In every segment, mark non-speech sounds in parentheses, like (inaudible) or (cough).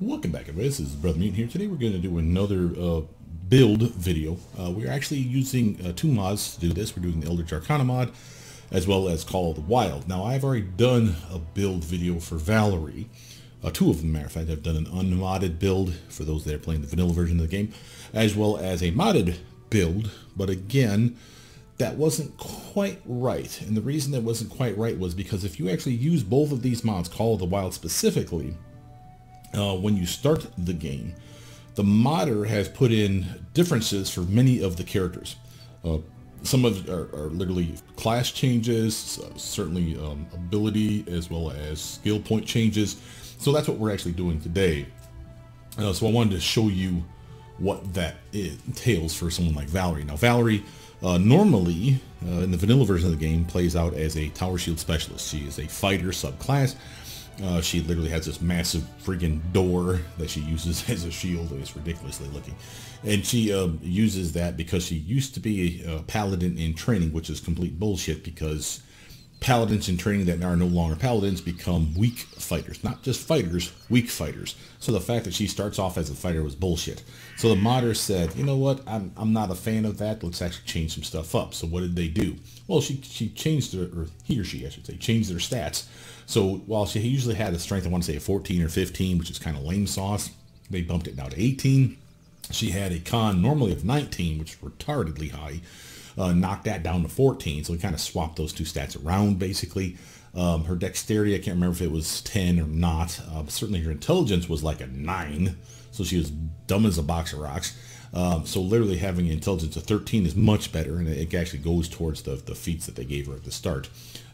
Welcome back everybody, this is Brother Mutant here. Today we're going to do another uh, build video. Uh, we're actually using uh, two mods to do this. We're doing the Eldritch Arcana mod as well as Call of the Wild. Now I've already done a build video for Valerie. Uh, two of them, matter of fact. I've done an unmodded build for those that are playing the vanilla version of the game as well as a modded build. But again, that wasn't quite right. And the reason that wasn't quite right was because if you actually use both of these mods, Call of the Wild specifically, uh, when you start the game, the modder has put in differences for many of the characters. Uh, some of are, are, literally class changes, uh, certainly um, ability as well as skill point changes. So that's what we're actually doing today. Uh, so I wanted to show you what that entails for someone like Valerie. Now Valerie uh, normally uh, in the vanilla version of the game plays out as a tower shield specialist. She is a fighter subclass uh, she literally has this massive freaking door that she uses (laughs) as a shield. It's ridiculously looking. And she um, uses that because she used to be a, a, paladin in training, which is complete bullshit because paladins in training that are no longer paladins become weak fighters. Not just fighters, weak fighters. So the fact that she starts off as a fighter was bullshit. So the modder said, you know what, I'm, I'm not a fan of that. Let's actually change some stuff up. So what did they do? Well, she, she changed, her, or he or she, I should say, changed their stats so while she usually had a strength, I want to say a 14 or 15, which is kind of lame sauce, they bumped it now to 18. She had a con normally of 19, which is retardedly high. Uh, knocked that down to 14. So we kind of swapped those two stats around basically. Um, her dexterity, I can't remember if it was 10 or not. Uh, certainly her intelligence was like a 9. So she was dumb as a box of rocks. Um, so literally having an intelligence of 13 is much better, and it actually goes towards the, the feats that they gave her at the start.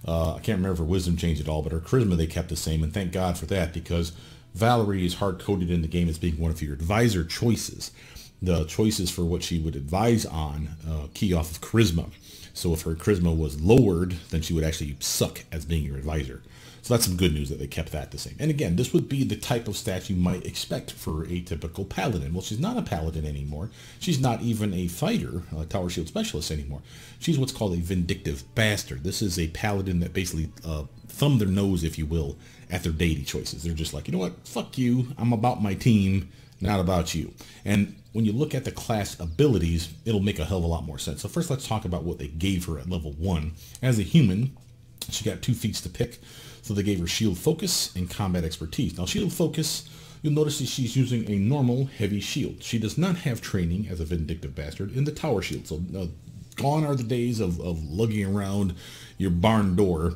Uh, I can't remember if her wisdom changed at all, but her charisma they kept the same, and thank God for that because Valerie is hard-coded in the game as being one of your advisor choices. The choices for what she would advise on uh, key off of charisma. So if her charisma was lowered, then she would actually suck as being your advisor. So that's some good news that they kept that the same. And again, this would be the type of stat you might expect for a typical paladin. Well, she's not a paladin anymore. She's not even a fighter, a tower shield specialist anymore. She's what's called a vindictive bastard. This is a paladin that basically uh, thumb their nose, if you will, at their deity choices. They're just like, you know what, fuck you. I'm about my team, not about you. And when you look at the class abilities, it'll make a hell of a lot more sense. So first, let's talk about what they gave her at level one. As a human, she got two feats to pick. So they gave her shield focus and combat expertise. Now shield focus, you'll notice that she's using a normal heavy shield. She does not have training as a vindictive bastard in the tower shield. So uh, gone are the days of, of lugging around your barn door.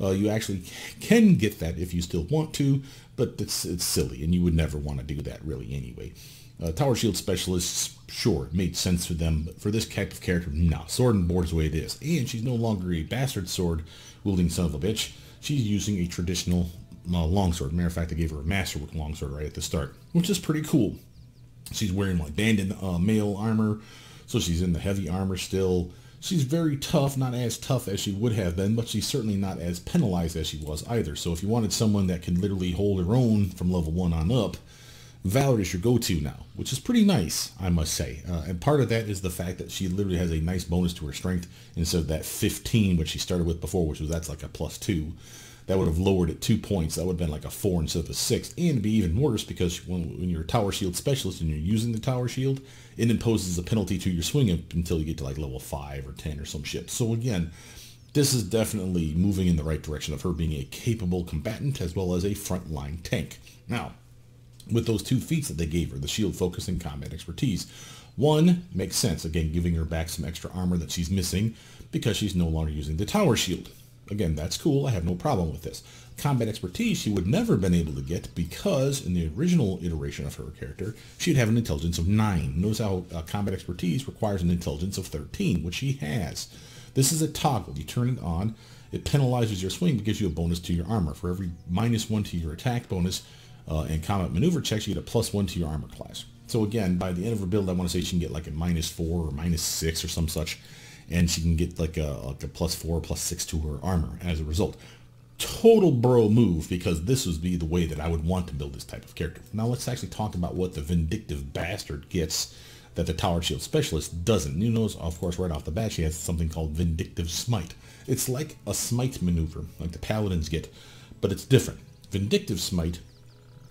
Uh, you actually can get that if you still want to, but it's, it's silly and you would never want to do that really anyway. Uh, tower shield specialists, sure, made sense for them, but for this type of character, no. Sword and board is the way it is. And she's no longer a bastard sword wielding son of a bitch she's using a traditional uh, longsword. Matter of fact, I gave her a masterwork longsword right at the start, which is pretty cool. She's wearing like banded uh, mail armor, so she's in the heavy armor still. She's very tough, not as tough as she would have been, but she's certainly not as penalized as she was either. So if you wanted someone that can literally hold her own from level 1 on up, Valerie is your go-to now, which is pretty nice, I must say. Uh, and part of that is the fact that she literally has a nice bonus to her strength instead of that 15, which she started with before, which was that's like a plus two. That would have lowered it two points. That would have been like a four instead of a six. And be even worse because when, when you're a tower shield specialist and you're using the tower shield, it imposes a penalty to your swing until you get to like level five or 10 or some shit. So again, this is definitely moving in the right direction of her being a capable combatant as well as a frontline tank. Now, with those two feats that they gave her, the shield focus and combat expertise. One makes sense, again, giving her back some extra armor that she's missing because she's no longer using the tower shield. Again, that's cool. I have no problem with this. Combat expertise she would never have been able to get because in the original iteration of her character, she'd have an intelligence of 9. Notice how uh, combat expertise requires an intelligence of 13, which she has. This is a toggle. You turn it on, it penalizes your swing, but gives you a bonus to your armor. For every minus 1 to your attack bonus, uh, and combat maneuver checks, you get a plus one to your armor class. So again, by the end of her build, I want to say she can get like a minus four or minus six or some such, and she can get like a, like a plus four, plus six to her armor as a result. Total bro move because this would be the way that I would want to build this type of character. Now let's actually talk about what the vindictive bastard gets that the Tower Shield Specialist doesn't. You notice, of course, right off the bat, she has something called Vindictive Smite. It's like a smite maneuver, like the Paladins get, but it's different. Vindictive Smite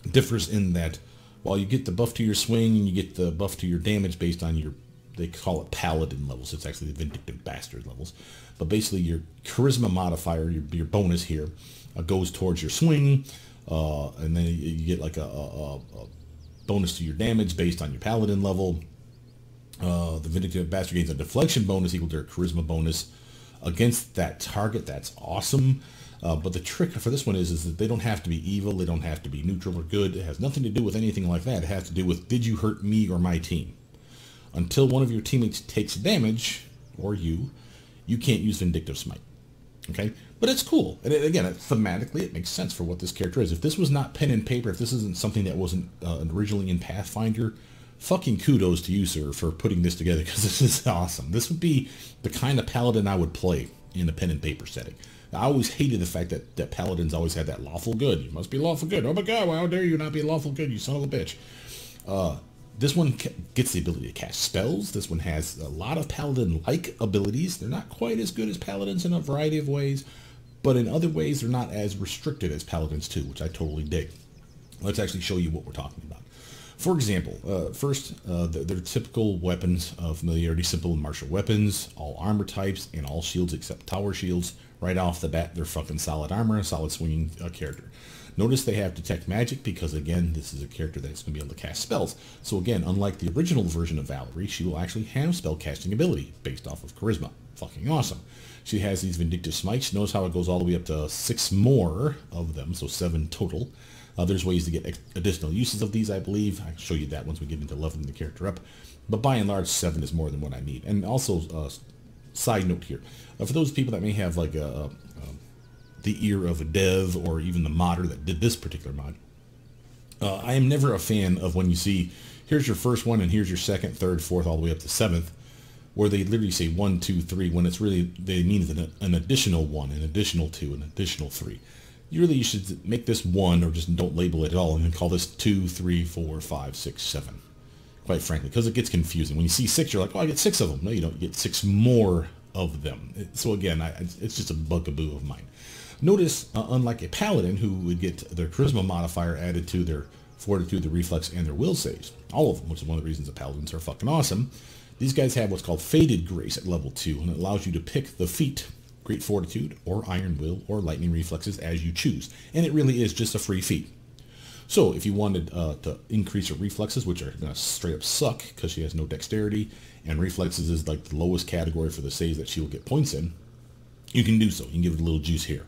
differs in that while you get the buff to your swing and you get the buff to your damage based on your, they call it paladin levels. It's actually the vindictive bastard levels. But basically your charisma modifier, your, your bonus here, uh, goes towards your swing. Uh, and then you get like a, a, a, bonus to your damage based on your paladin level. Uh, the vindictive bastard gains a deflection bonus equal to their charisma bonus against that target. That's awesome. Uh, but the trick for this one is, is that they don't have to be evil. They don't have to be neutral or good. It has nothing to do with anything like that. It has to do with did you hurt me or my team? Until one of your teammates takes damage, or you, you can't use Vindictive Smite. Okay? But it's cool. And it, again, it, thematically, it makes sense for what this character is. If this was not pen and paper, if this isn't something that wasn't uh, originally in Pathfinder, fucking kudos to you, sir, for putting this together because (laughs) this is awesome. This would be the kind of paladin I would play in a pen and paper setting. I always hated the fact that, that paladins always had that lawful good. You must be lawful good. Oh my god, how dare you not be lawful good, you son of a bitch. Uh, this one gets the ability to cast spells. This one has a lot of paladin-like abilities. They're not quite as good as paladins in a variety of ways, but in other ways they're not as restricted as paladins too, which I totally dig. Let's actually show you what we're talking about. For example, uh, first, uh, their typical weapons of familiarity, simple and martial weapons, all armor types, and all shields except tower shields. Right off the bat, they're fucking solid armor, solid swinging uh, character. Notice they have Detect Magic because, again, this is a character that's going to be able to cast spells. So again, unlike the original version of Valerie, she will actually have spell casting ability based off of Charisma. Fucking awesome. She has these Vindictive Smites. Notice how it goes all the way up to six more of them, so seven total. Uh, there's ways to get additional uses of these, I believe. I'll show you that once we get into leveling the character up. But by and large, seven is more than what I need. And also, uh, side note here, uh, for those people that may have like a, a, the ear of a dev or even the modder that did this particular mod, uh, I am never a fan of when you see, here's your first one and here's your second, third, fourth, all the way up to seventh, where they literally say one, two, three, when it's really, they mean an, an additional one, an additional two, an additional three you really you should make this one or just don't label it at all and then call this two, three, four, five, six, seven. Quite frankly, because it gets confusing. When you see six, you're like, oh, I get six of them. No, you don't. You get six more of them. So again, I, it's just a bugaboo of mine. Notice, uh, unlike a paladin who would get their charisma modifier added to their fortitude, their reflex, and their will saves, all of them, which is one of the reasons the paladins are fucking awesome, these guys have what's called Faded Grace at level 2, and it allows you to pick the feat Great Fortitude, or Iron Will, or Lightning Reflexes as you choose. And it really is just a free feat. So if you wanted uh, to increase her reflexes, which are going to straight up suck because she has no dexterity, and reflexes is like the lowest category for the saves that she will get points in, you can do so. You can give it a little juice here.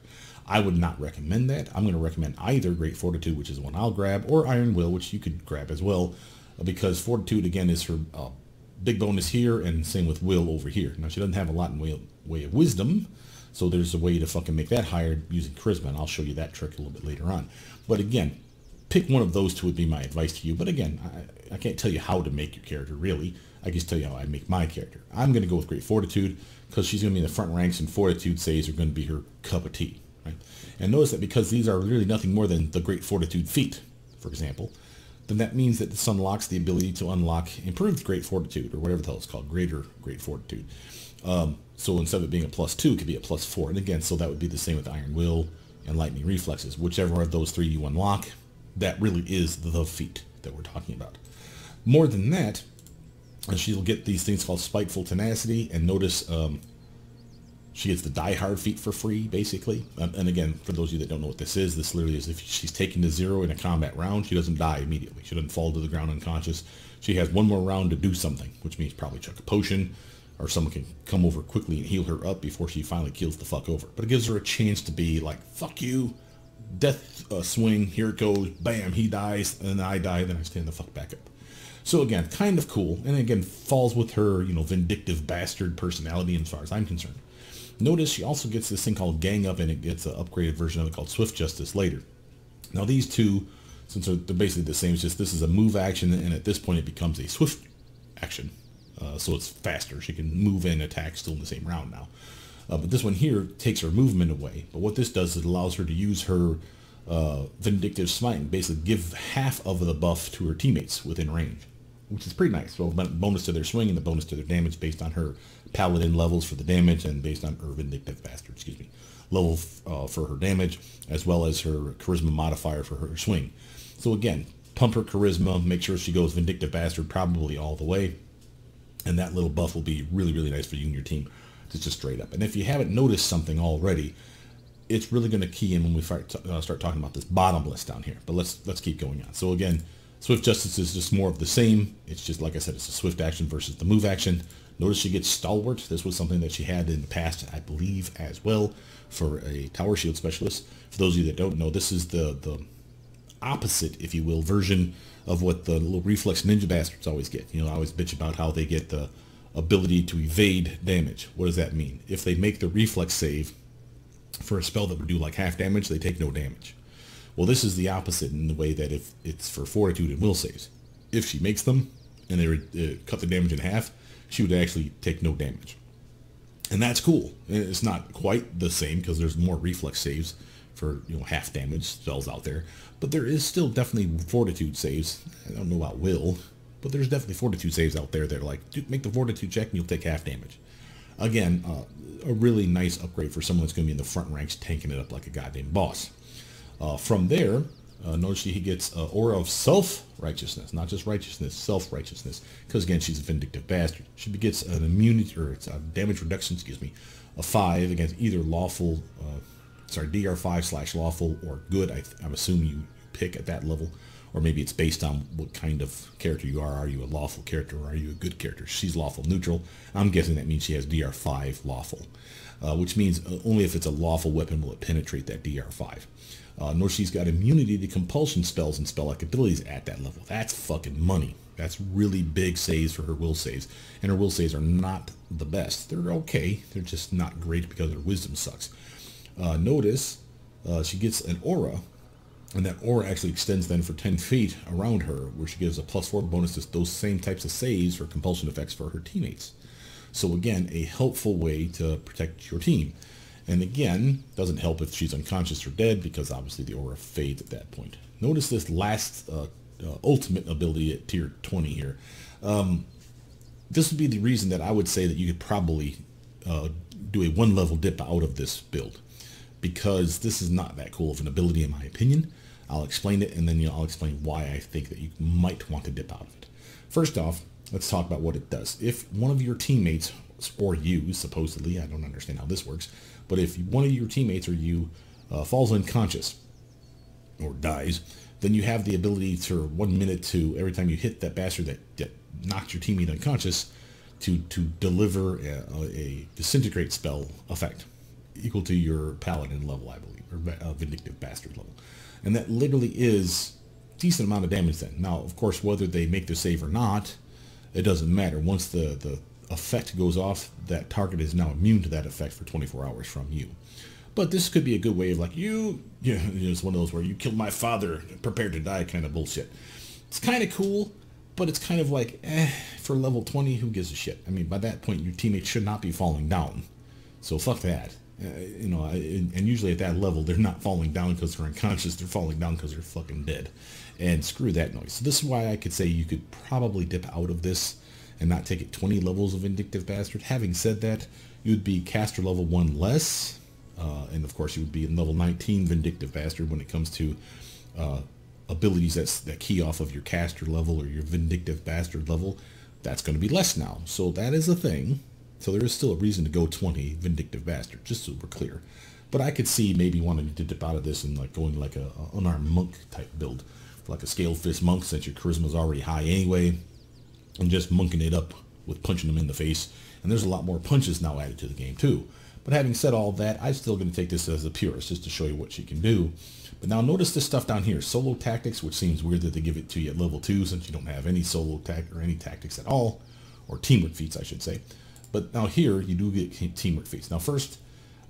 I would not recommend that. I'm going to recommend either Great Fortitude, which is one I'll grab, or Iron Will, which you could grab as well, because Fortitude, again, is her uh, big bonus here, and same with Will over here. Now, she doesn't have a lot in way of, way of wisdom, so there's a way to fucking make that higher using charisma, and I'll show you that trick a little bit later on. But again, pick one of those two would be my advice to you. But again, I, I can't tell you how to make your character, really. I can just tell you how I make my character. I'm going to go with Great Fortitude because she's going to be in the front ranks and Fortitude saves are going to be her cup of tea. Right? And notice that because these are really nothing more than the Great Fortitude feat, for example, then that means that this unlocks the ability to unlock improved Great Fortitude, or whatever the hell it's called, Greater Great Fortitude. Um, so instead of it being a plus two, it could be a plus four. And again, so that would be the same with Iron Will and Lightning Reflexes. Whichever of those three you unlock, that really is the feat that we're talking about. More than that, she'll get these things called Spiteful Tenacity, and notice um, she gets the Die Hard feat for free, basically. Um, and again, for those of you that don't know what this is, this literally is if she's taken to zero in a combat round, she doesn't die immediately. She doesn't fall to the ground unconscious. She has one more round to do something, which means probably chuck a potion, or someone can come over quickly and heal her up before she finally kills the fuck over. But it gives her a chance to be like, fuck you, death uh, swing, here it goes, bam, he dies, and I die, then I stand the fuck back up. So again, kind of cool, and again, falls with her, you know, vindictive bastard personality as far as I'm concerned. Notice she also gets this thing called Gang Up, and it gets an upgraded version of it called Swift Justice later. Now these two, since they're basically the same, it's just this is a move action, and at this point it becomes a swift action. Uh, so it's faster. She can move and attack still in the same round now. Uh, but this one here takes her movement away. But what this does, is it allows her to use her uh, Vindictive Smite and basically give half of the buff to her teammates within range, which is pretty nice. So bonus to their swing and the bonus to their damage based on her Paladin levels for the damage and based on her Vindictive Bastard, excuse me, level uh, for her damage, as well as her Charisma modifier for her swing. So again, pump her charisma, make sure she goes Vindictive Bastard probably all the way. And that little buff will be really, really nice for you and your team. Just, just straight up. And if you haven't noticed something already, it's really going to key in when we start, uh, start talking about this bottom list down here. But let's let's keep going on. So again, Swift Justice is just more of the same. It's just, like I said, it's a swift action versus the move action. Notice she gets Stalwart. This was something that she had in the past, I believe, as well for a Tower Shield Specialist. For those of you that don't know, this is the, the opposite, if you will, version of what the little reflex ninja bastards always get. You know, I always bitch about how they get the ability to evade damage. What does that mean? If they make the reflex save for a spell that would do like half damage, they take no damage. Well, this is the opposite in the way that if it's for fortitude and will saves. If she makes them and they uh, cut the damage in half, she would actually take no damage. And that's cool. It's not quite the same because there's more reflex saves for you know half damage spells out there, but there is still definitely fortitude saves. I don't know about will, but there's definitely fortitude saves out there that are like, make the fortitude check and you'll take half damage. Again, uh, a really nice upgrade for someone that's going to be in the front ranks tanking it up like a goddamn boss. Uh, from there, uh, notice he gets uh, aura of self-righteousness, not just righteousness, self-righteousness, because again, she's a vindictive bastard. She gets an immunity, or it's a damage reduction, excuse me, a 5 against either lawful, uh, sorry, DR5 slash lawful or good, I am assuming you pick at that level, or maybe it's based on what kind of character you are. Are you a lawful character or are you a good character? She's lawful neutral. I'm guessing that means she has DR5 lawful, uh, which means uh, only if it's a lawful weapon will it penetrate that DR5. Uh, nor she's got immunity to compulsion spells and spell-like abilities at that level. That's fucking money. That's really big saves for her will saves. And her will saves are not the best. They're okay. They're just not great because her wisdom sucks. Uh, notice uh, she gets an aura. And that aura actually extends then for 10 feet around her, where she gives a plus 4 bonus to those same types of saves for compulsion effects for her teammates. So again, a helpful way to protect your team. And again, doesn't help if she's unconscious or dead because obviously the aura fades at that point. Notice this last uh, uh, ultimate ability at tier 20 here. Um, this would be the reason that I would say that you could probably uh, do a one level dip out of this build because this is not that cool of an ability in my opinion. I'll explain it and then you know, I'll explain why I think that you might want to dip out of it. First off, let's talk about what it does. If one of your teammates or you, supposedly, I don't understand how this works, but if one of your teammates or you uh, falls unconscious or dies, then you have the ability to one minute to every time you hit that bastard that, that knocked your teammate unconscious to to deliver a, a, disintegrate spell effect equal to your paladin level, I believe, or uh, vindictive bastard level, and that literally is decent amount of damage. Then now, of course, whether they make the save or not, it doesn't matter. Once the the effect goes off, that target is now immune to that effect for 24 hours from you. But this could be a good way of like, you, (laughs) you know, it's one of those where you killed my father, prepared to die kind of bullshit. It's kind of cool, but it's kind of like, eh, for level 20, who gives a shit? I mean, by that point, your teammates should not be falling down. So fuck that. Uh, you know, and usually at that level, they're not falling down because they're unconscious. They're falling down because they're fucking dead. And screw that noise. So this is why I could say you could probably dip out of this and not take it 20 levels of Vindictive Bastard. Having said that, you would be caster level 1 less, uh, and of course you would be in level 19 Vindictive Bastard when it comes to uh, abilities that's, that key off of your caster level or your Vindictive Bastard level. That's going to be less now. So that is a thing. So there is still a reason to go 20 Vindictive Bastard, just so we're clear. But I could see maybe wanting to dip out of this and like going like a, a unarmed monk type build. Like a scale fist monk since your charisma is already high anyway and just monking it up with punching them in the face. And there's a lot more punches now added to the game too. But having said all that, I'm still going to take this as a purist just to show you what she can do. But now notice this stuff down here, solo tactics, which seems weird that they give it to you at level 2 since you don't have any solo tac or any tactics at all, or teamwork feats I should say. But now here you do get teamwork feats. Now first,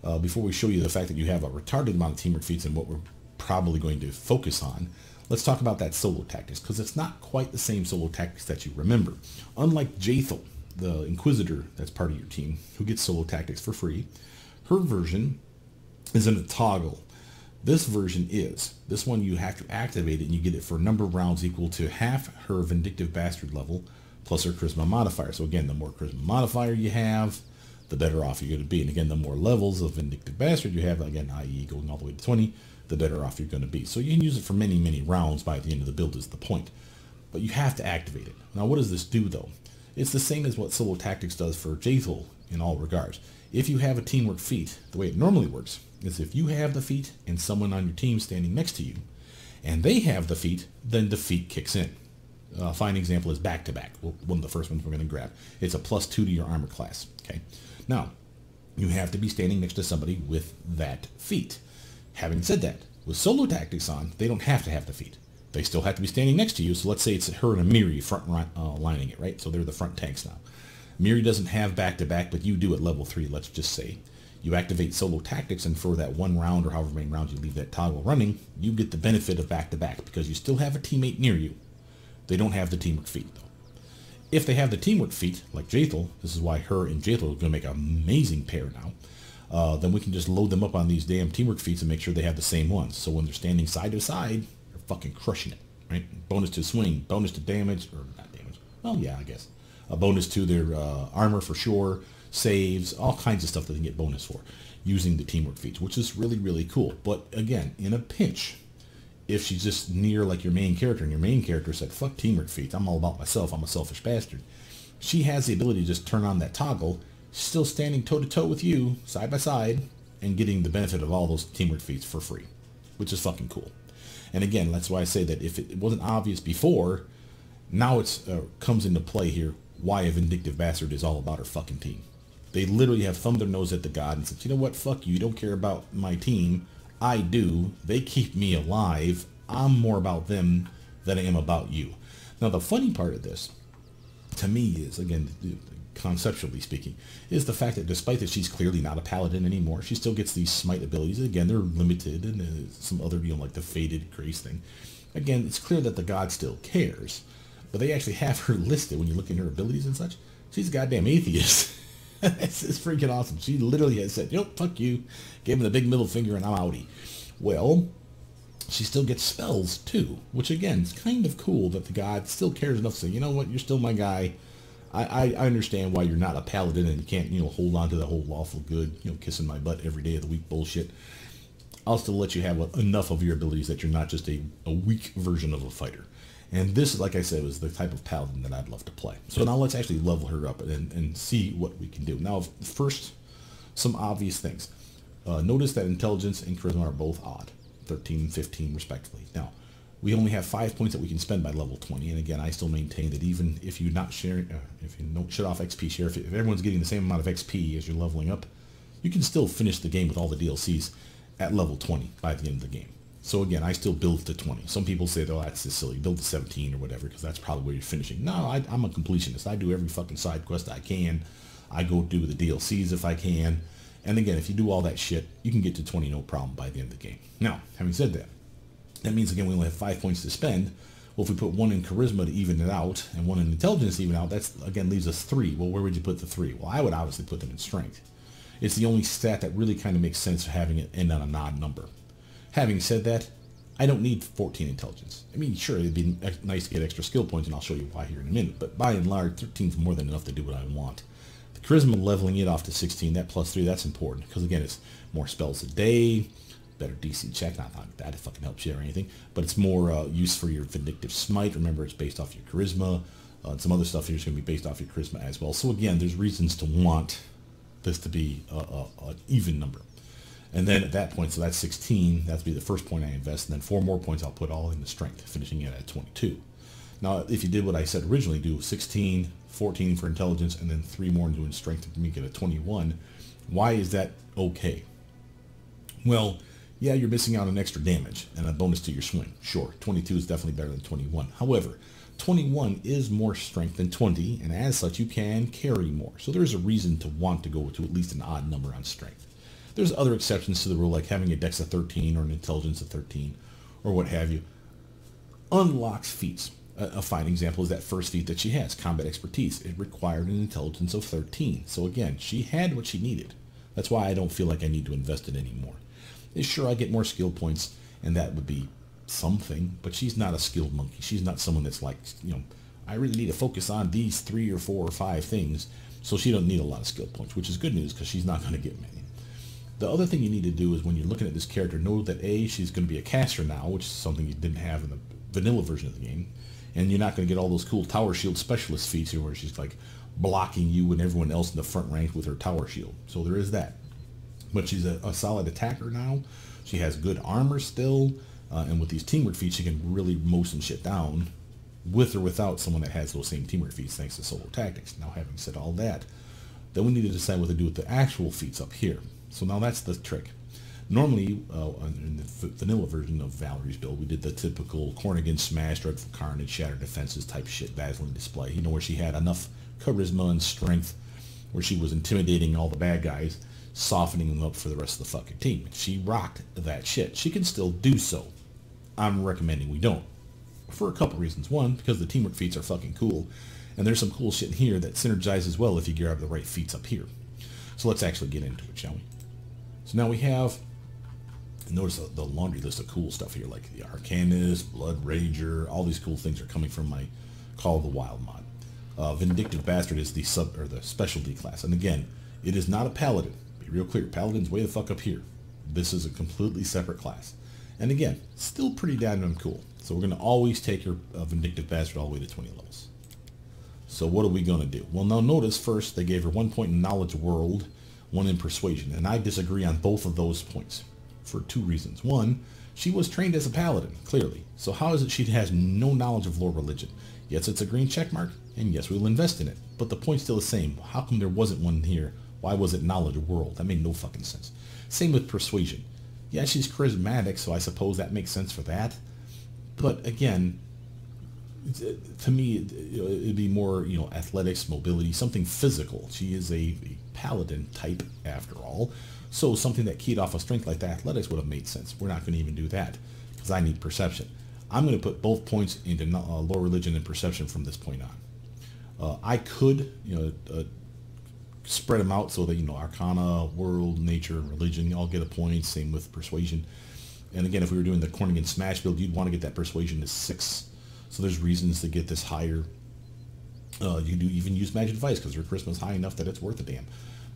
uh, before we show you the fact that you have a retarded amount of teamwork feats and what we're probably going to focus on, let's talk about that solo tactics because it's not quite the same solo tactics that you remember. Unlike Jaethal, the Inquisitor that's part of your team, who gets solo tactics for free, her version is in a toggle. This version is. This one you have to activate it and you get it for a number of rounds equal to half her Vindictive Bastard level plus her Charisma modifier. So again, the more Charisma modifier you have, the better off you're going to be. And again, the more levels of Vindictive Bastard you have, again, i.e. going all the way to 20, the better off you're going to be. So you can use it for many, many rounds by the end of the build is the point. But you have to activate it. Now, what does this do, though? It's the same as what Solo Tactics does for Jaethal in all regards. If you have a teamwork feat, the way it normally works is if you have the feat and someone on your team standing next to you, and they have the feat, then the feat kicks in. A uh, fine example is back-to-back, one of the first ones we're going to grab. It's a plus two to your armor class. Okay. Now, you have to be standing next to somebody with that feat. Having said that, with solo tactics on, they don't have to have the feat. They still have to be standing next to you. So let's say it's her and Amiri front uh, lining it, right? So they're the front tanks now. Miri doesn't have back-to-back, but you do at level 3, let's just say. You activate solo tactics, and for that one round or however many rounds you leave that toggle running, you get the benefit of back-to-back -back because you still have a teammate near you. They don't have the teamwork feat, though. If they have the teamwork feat, like Jaethal, this is why her and Jaethal are going to make an amazing pair now, uh, then we can just load them up on these damn teamwork feats and make sure they have the same ones. So when they're standing side to side, they're fucking crushing it, right? Bonus to swing, bonus to damage, or not damage. Well, yeah, I guess. A bonus to their uh, armor for sure, saves, all kinds of stuff that they can get bonus for using the teamwork feats, which is really, really cool. But again, in a pinch, if she's just near like your main character and your main character said, fuck teamwork feats, I'm all about myself, I'm a selfish bastard. She has the ability to just turn on that toggle, still standing toe to toe with you, side by side, and getting the benefit of all those teamwork feats for free, which is fucking cool. And again, that's why I say that if it wasn't obvious before, now it uh, comes into play here why a vindictive bastard is all about her fucking team. They literally have thumbed their nose at the god and said, you know what, fuck you, you don't care about my team. I do. They keep me alive. I'm more about them than I am about you. Now, the funny part of this, to me, is, again, conceptually speaking, is the fact that despite that she's clearly not a paladin anymore, she still gets these smite abilities. Again, they're limited and uh, some other, you know, like the faded grace thing. Again, it's clear that the god still cares, but they actually have her (laughs) listed when you look at her abilities and such. She's a goddamn atheist. (laughs) (laughs) it's, it's freaking awesome. She literally has said, "Yo, fuck you," gave him the big middle finger, and I'm outie. Well, she still gets spells too, which again is kind of cool that the god still cares enough to say, you know what, you're still my guy. I, I, I understand why you're not a paladin and you can't, you know, hold on to the whole lawful good, you know, kissing my butt every day of the week bullshit. I'll still let you have enough of your abilities that you're not just a, a weak version of a fighter. And this, like I said, was the type of paladin that I'd love to play. So now let's actually level her up and, and see what we can do. Now, first, some obvious things. Uh, notice that intelligence and charisma are both odd, 13 15 respectively. Now, we only have five points that we can spend by level 20. And again, I still maintain that even if you not sharing, uh, if you don't shut off XP share, if, if everyone's getting the same amount of XP as you're leveling up, you can still finish the game with all the DLCs at level 20 by the end of the game. So again, I still build to 20. Some people say, oh, that's just silly. Build to 17 or whatever, because that's probably where you're finishing. No, I, am a completionist. I do every fucking side quest I can. I go do the DLCs if I can. And again, if you do all that shit, you can get to 20 no problem by the end of the game. Now, having said that, that means, again, we only have five points to spend. Well, if we put one in charisma to even it out and one in intelligence to even out, that's, again, leaves us three. Well, where would you put the three? Well, I would obviously put them in strength. It's the only stat that really kind of makes sense for having it end on a odd number. Having said that, I don't need 14 intelligence. I mean, sure, it'd be nice to get extra skill points, and I'll show you why here in a minute, but by and large, 13's more than enough to do what I want. The charisma leveling it off to 16, that plus 3, that's important, because again, it's more spells a day, better DC check, not like that, it fucking helps you or anything, but it's more uh, use for your vindictive smite. Remember, it's based off your charisma. Uh, some other stuff here is going to be based off your charisma as well. So again, there's reasons to want this to be an even number. And then at that point, so that's 16, that's be the first point I invest, and then four more points I'll put all into strength, finishing it at 22. Now, if you did what I said originally, do 16, 14 for intelligence, and then three more doing strength to make it a 21, why is that okay? Well, yeah, you're missing out on extra damage and a bonus to your swing. Sure, 22 is definitely better than 21. However, 21 is more strength than 20, and as such, you can carry more. So there's a reason to want to go to at least an odd number on strength. There's other exceptions to the rule, like having a dex of 13 or an intelligence of 13 or what have you. Unlocks feats. A, a fine example is that first feat that she has, combat expertise. It required an intelligence of 13. So again, she had what she needed. That's why I don't feel like I need to invest it anymore. Sure I get more skill points, and that would be something, but she's not a skilled monkey. She's not someone that's like, you know, I really need to focus on these three or four or five things So she don't need a lot of skill points, which is good news because she's not going to get many. The other thing you need to do is when you're looking at this character, know that A, she's going to be a caster now, which is something you didn't have in the vanilla version of the game. And you're not going to get all those cool tower shield specialist feats here where she's like blocking you and everyone else in the front rank with her tower shield. So there is that. But she's a, a solid attacker now. She has good armor still. Uh, and with these teamwork feats, she can really mow some shit down with or without someone that has those same teamwork feats thanks to solo tactics. Now having said all that, then we need to decide what to do with the actual feats up here. So now that's the trick. Normally, uh, in the vanilla version of Valerie's build, we did the typical Cornugon Smash, Dreadful Carnage, Shattered Defenses type shit, Dazzling Display. You know, where she had enough charisma and strength where she was intimidating all the bad guys, softening them up for the rest of the fucking team. She rocked that shit. She can still do so. I'm recommending we don't. For a couple reasons. One, because the teamwork feats are fucking cool. And there's some cool shit in here that synergizes well if you grab the right feats up here. So let's actually get into it, shall we? So now we have, notice the laundry list of cool stuff here, like the Arcanist, Bloodrager, all these cool things are coming from my Call of the Wild mod. Uh, Vindictive Bastard is the sub or the specialty class. And again, it is not a paladin. Be real clear. Paladin's way the fuck up here. This is a completely separate class. And again, still pretty damn cool. So we're going to always take your uh, Vindictive Bastard all the way to 20 levels. So what are we going to do? Well, now notice first they gave her one point in Knowledge World, one in Persuasion. And I disagree on both of those points for two reasons. One, she was trained as a paladin, clearly. So how is it she has no knowledge of lore religion? Yes, it's a green check mark, and yes, we'll invest in it. But the point's still the same. How come there wasn't one here? Why was it knowledge of world? That made no fucking sense. Same with persuasion. Yeah, she's charismatic, so I suppose that makes sense for that. But again, to me, it'd be more, you know, athletics, mobility, something physical. She is a, a paladin type, after all. So something that keyed off of strength like the athletics would have made sense. We're not going to even do that because I need perception. I'm going to put both points into uh, lore religion and perception from this point on. Uh, I could, you know, uh, spread them out so that, you know, arcana, world, nature, religion, all get a point. Same with persuasion. And again, if we were doing the Cornugon Smash build, you'd want to get that persuasion to six. So there's reasons to get this higher. Uh, you do even use Magic Device because your charisma is high enough that it's worth a damn.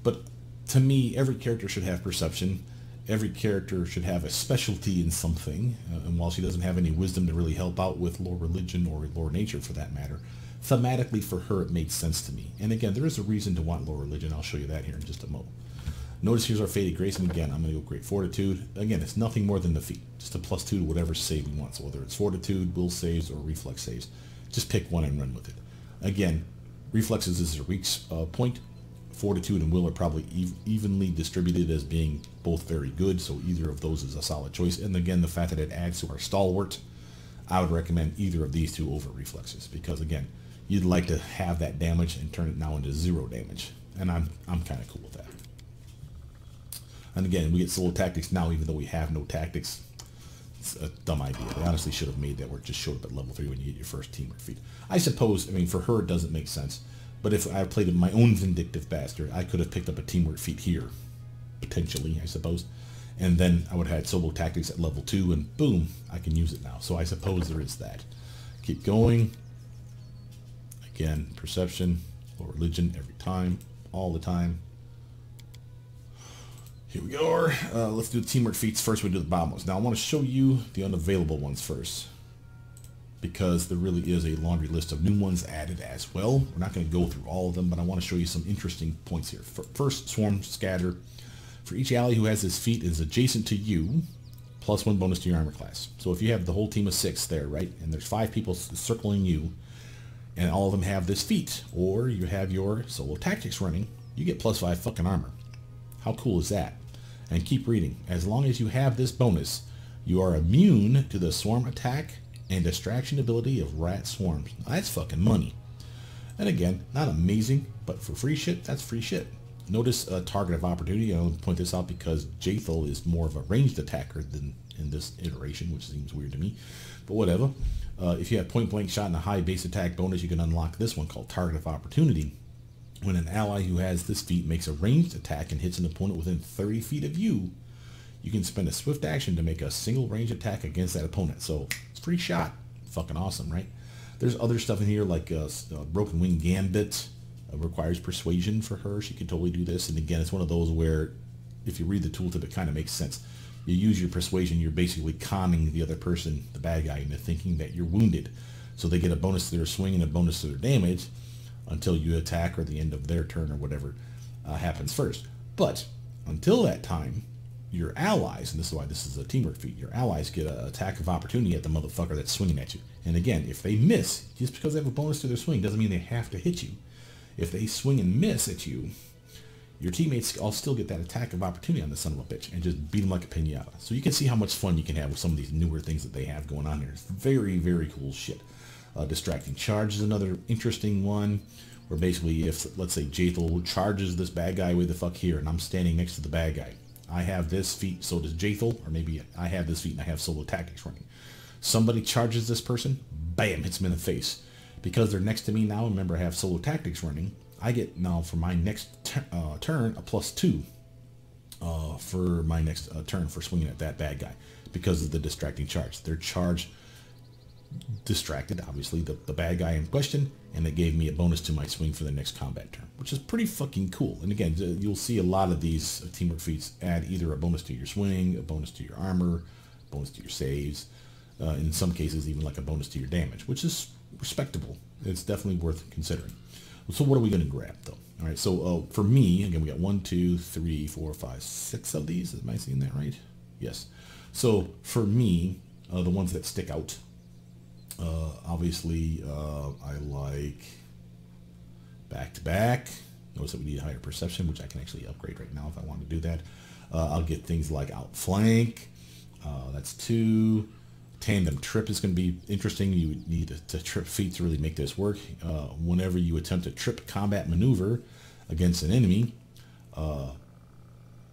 But to me, every character should have perception every character should have a specialty in something, uh, and while she doesn't have any wisdom to really help out with lore religion or lore nature for that matter, thematically for her it made sense to me. And again, there is a reason to want lore religion. I'll show you that here in just a moment. Notice here's our Faded Grace, and again, I'm going to go Great Fortitude. Again, it's nothing more than the feat. Just a plus two to whatever save we want. So whether it's Fortitude, Will saves, or Reflex saves, just pick one and run with it. Again, Reflexes is a weak uh, point. Fortitude and Will are probably ev evenly distributed as being both very good, so either of those is a solid choice. And again, the fact that it adds to our stalwart, I would recommend either of these two over Reflexes because again, you'd like to have that damage and turn it now into zero damage. And I'm, I'm kind of cool with that. And again, we get solo tactics now even though we have no tactics. It's a dumb idea. They honestly should have made that it just showed up at level 3 when you get your first teamwork feat. I suppose, I mean, for her it doesn't make sense but if I played my own Vindictive Bastard, I could have picked up a Teamwork feat here, potentially, I suppose. And then I would have had Solo Tactics at level 2, and boom, I can use it now. So I suppose there is that. Keep going. Again, Perception or Religion every time, all the time. Here we go. Uh, let's do the teamwork feats first. We do the bottom ones. Now I want to show you the unavailable ones first because there really is a laundry list of new ones added as well. We're not going to go through all of them, but I want to show you some interesting points here. First, Swarm Scatter. For each ally who has this feat is adjacent to you, plus one bonus to your armor class. So if you have the whole team of six there, right, and there's five people circling you, and all of them have this feat, or you have your solo tactics running, you get plus five fucking armor. How cool is that? And keep reading. As long as you have this bonus, you are immune to the swarm attack and distraction ability of rat swarms. That's fucking money. And again, not amazing, but for free shit, that's free shit. Notice a target of opportunity. I'll point this out because Jaethal is more of a ranged attacker than in this iteration, which seems weird to me. But whatever. Uh, if you have point blank shot and a high base attack bonus, you can unlock this one called Target of Opportunity. When an ally who has this feat makes a ranged attack and hits an opponent within 30 feet of you, you can spend a swift action to make a single range attack against that opponent. So it's free shot. Fucking awesome, right? There's other stuff in here like uh, uh, Broken Wing Gambit, It requires persuasion for her. She can totally do this. And again, it's one of those where if you read the tooltip, it kind of makes sense. You use your persuasion, you're basically conning the other person, the bad guy, into thinking that you're wounded. So they get a bonus to their swing and a bonus to their damage until you attack or the end of their turn or whatever uh, happens first. But until that time, your allies, and this is why this is a teamwork feat, your allies get an attack of opportunity at the motherfucker that's swinging at you. And again, if they miss, just because they have a bonus to their swing doesn't mean they have to hit you. If they swing and miss at you, your teammates all still get that attack of opportunity on the son of a bitch and just beat them like a pinata. So you can see how much fun you can have with some of these newer things that they have going on here. It's very, very cool shit. Uh, distracting charge is another interesting one where basically if, let's say, Jaethal charges this bad guy way the fuck here and I'm standing next to the bad guy. I have this feat, so does Jaethal, or maybe I have this feat and I have solo tactics running. Somebody charges this person, bam, hits them in the face. Because they're next to me now, remember I have solo tactics running, I get now for my next uh, turn a plus two uh, for my next uh, turn for swinging at that bad guy because of the distracting charge. Their charge distracted, obviously, the, the bad guy in question, and it gave me a bonus to my swing for the next combat turn, which is pretty fucking cool. And again, you'll see a lot of these teamwork feats add either a bonus to your swing, a bonus to your armor, bonus to your saves, uh, in some cases even like a bonus to your damage, which is respectable. It's definitely worth considering. So what are we going to grab though? All right, so uh, for me, again, we got one, two, three, four, five, six of these. Am I seeing that right? Yes. So for me, uh, the ones that stick out, uh, obviously, uh, I like back to back. Notice that we need higher perception, which I can actually upgrade right now if I want to do that. Uh, I'll get things like outflank. Uh, that's two tandem trip is going to be interesting. You need to, trip feats to really make this work. Uh, whenever you attempt a trip combat maneuver against an enemy uh,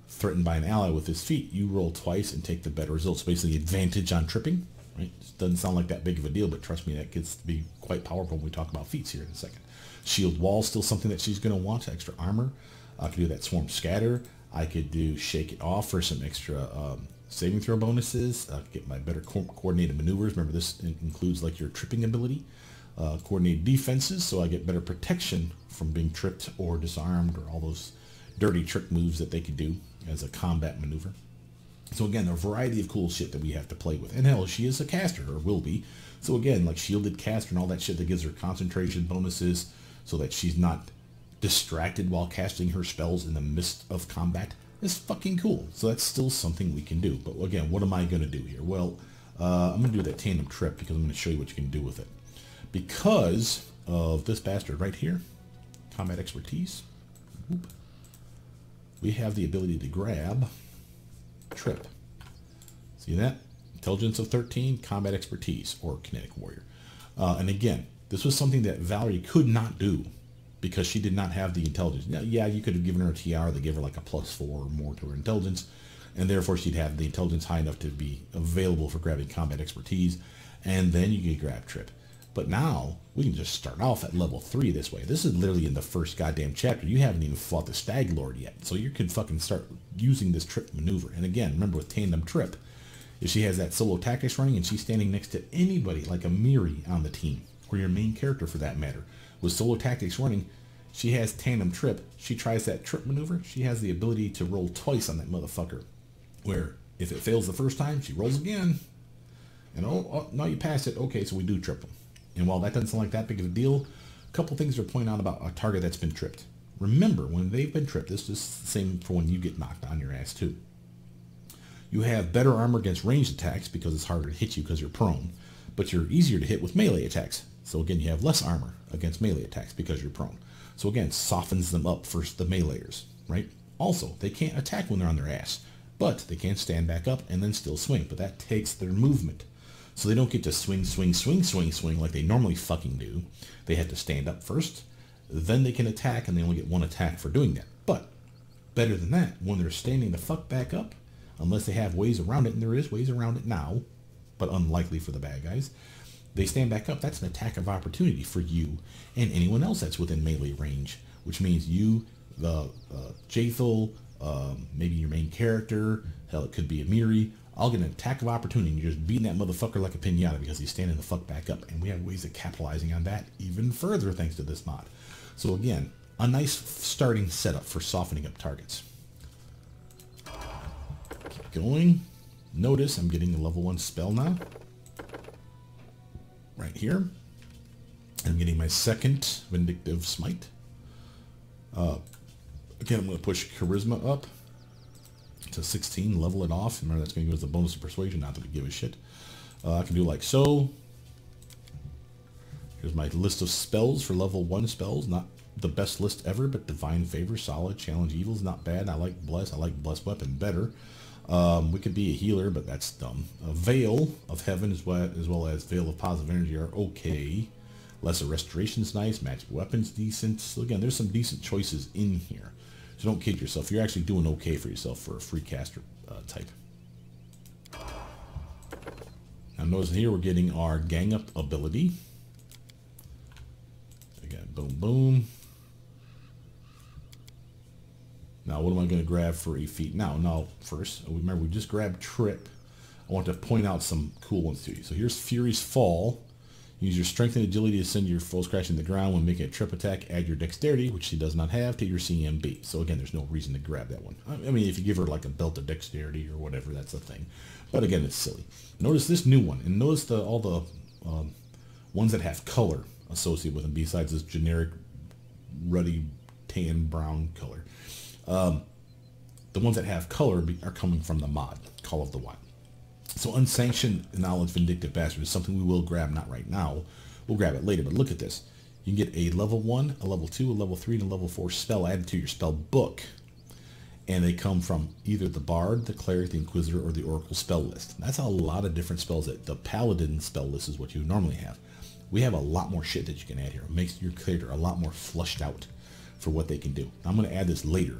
threatened by an ally with his feat, you roll twice and take the better results. Basically, advantage on tripping. Right? It doesn't sound like that big of a deal, but trust me, that gets to be quite powerful when we talk about feats here in a second. Shield wall still something that she's going to want, extra armor. I could do that swarm scatter. I could do shake it off for some extra um, saving throw bonuses, uh, get my better co coordinated maneuvers. Remember, this includes like your tripping ability, uh, coordinated defenses, so I get better protection from being tripped or disarmed or all those dirty trick moves that they could do as a combat maneuver. So again, a variety of cool shit that we have to play with. And hell, she is a caster, or will be. So again, like shielded caster and all that shit that gives her concentration bonuses so that she's not distracted while casting her spells in the midst of combat is fucking cool. So that's still something we can do. But again, what am I going to do here? Well, uh, I'm going to do that tandem trip because I'm going to show you what you can do with it. Because of this bastard right here, combat expertise, we have the ability to grab trip. See that? Intelligence of 13, combat expertise, or kinetic warrior. Uh, and again, this was something that Valerie could not do because she did not have the intelligence. Now, yeah, you could have given her a TR that gave her like a plus four or more to her intelligence, and therefore she'd have the intelligence high enough to be available for grabbing combat expertise, and then you could grab trip. But now, we can just start off at level 3 this way. This is literally in the first goddamn chapter. You haven't even fought the Stag Lord yet. So you can fucking start using this trip maneuver. And again, remember with Tandem Trip, if she has that solo tactics running and she's standing next to anybody like Amiri on the team, or your main character for that matter, with solo tactics running, she has tandem trip. She tries that trip maneuver. She has the ability to roll twice on that motherfucker. Where if it fails the first time, she rolls again. And oh, oh now you pass it. Okay, so we do trip them. And while that doesn't sound like that big of a deal, a couple things to point out about a target that's been tripped. Remember, when they've been tripped, this is the same for when you get knocked on your ass too. You have better armor against ranged attacks because it's harder to hit you because you're prone, but you're easier to hit with melee attacks. So again, you have less armor against melee attacks because you're prone. So again, softens them up for the meleeers, right? Also, they can't attack when they're on their ass, but they can stand back up and then still swing, but that takes their movement. So they don't get to swing, swing, swing, swing, swing like they normally fucking do. They have to stand up first, then they can attack, and they only get one attack for doing that. But better than that, when they're standing the fuck back up, unless they have ways around it, and there is ways around it now, but unlikely for the bad guys, they stand back up, that's an attack of opportunity for you and anyone else that's within melee range, which means you, the uh, um, maybe your main character, hell, it could be Amiri, I'll get an attack of opportunity and you're just beating that motherfucker like a pinata because he's standing the fuck back up. And we have ways of capitalizing on that even further thanks to this mod. So again, a nice starting setup for softening up targets. Keep going. Notice I'm getting a level 1 spell now. Right here. I'm getting my second Vindictive Smite. Uh, again, I'm going to push Charisma up to 16, level it off. Remember, that's going to give us a bonus of Persuasion, not that we give a shit. Uh, I can do like so. Here's my list of spells for level 1 spells. Not the best list ever, but Divine Favor, solid. Challenge Evil is not bad. I like Bless. I like Bless Weapon better. Um, we could be a healer, but that's dumb. A Veil of Heaven as well, as well as Veil of Positive Energy are okay. Lesser Restoration is nice. Magic Weapons decent. So again, there's some decent choices in here. So don't kid yourself. You're actually doing okay for yourself for a free caster uh, type. Now notice here we're getting our Gang Up ability. Again, boom, boom. Now, what am I going to grab for a feat? Now, now, first, remember, we just grabbed Trip. I want to point out some cool ones to you. So here's Fury's Fall. Use your strength and agility to send your foes crashing to the ground when making a trip attack. Add your dexterity, which she does not have, to your CMB. So again, there's no reason to grab that one. I mean, if you give her like a belt of dexterity or whatever, that's a thing. But again, it's silly. Notice this new one, and notice the all the um, ones that have color associated with them, besides this generic ruddy tan brown color. Um, the ones that have color are coming from the mod, Call of the Wild. So unsanctioned knowledge vindictive bastard is something we will grab, not right now. We'll grab it later, but look at this. You can get a level 1, a level 2, a level 3, and a level 4 spell added to your spell book. And they come from either the Bard, the Cleric, the Inquisitor, or the Oracle spell list. That's a lot of different spells. That The Paladin spell list is what you normally have. We have a lot more shit that you can add here. It makes your character a lot more flushed out for what they can do. I'm going to add this later.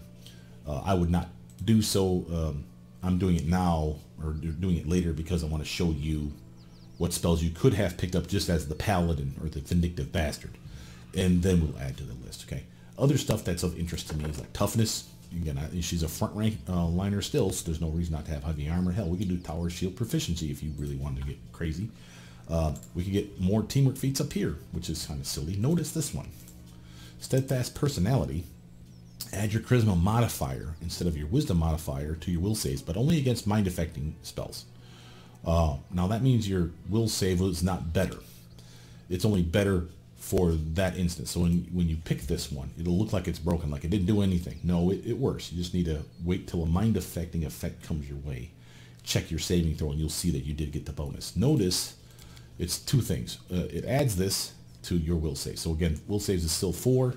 Uh, I would not do so. Um, I'm doing it now or doing it later because I want to show you what spells you could have picked up just as the Paladin or the Vindictive Bastard. And then we'll add to the list, okay? Other stuff that's of interest to me is like Toughness. Again, I, she's a front rank uh, liner still, so there's no reason not to have heavy armor. Hell, we could do Tower Shield Proficiency if you really wanted to get crazy. Uh, we could get more teamwork feats up here, which is kind of silly. Notice this one. Steadfast Personality add your charisma modifier instead of your wisdom modifier to your will saves, but only against mind affecting spells. Uh, now that means your will save is not better. It's only better for that instance. So when, when you pick this one, it'll look like it's broken, like it didn't do anything. No, it, it works. You just need to wait till a mind affecting effect comes your way. Check your saving throw and you'll see that you did get the bonus. Notice it's two things. Uh, it adds this to your will save. So again, will saves is still four.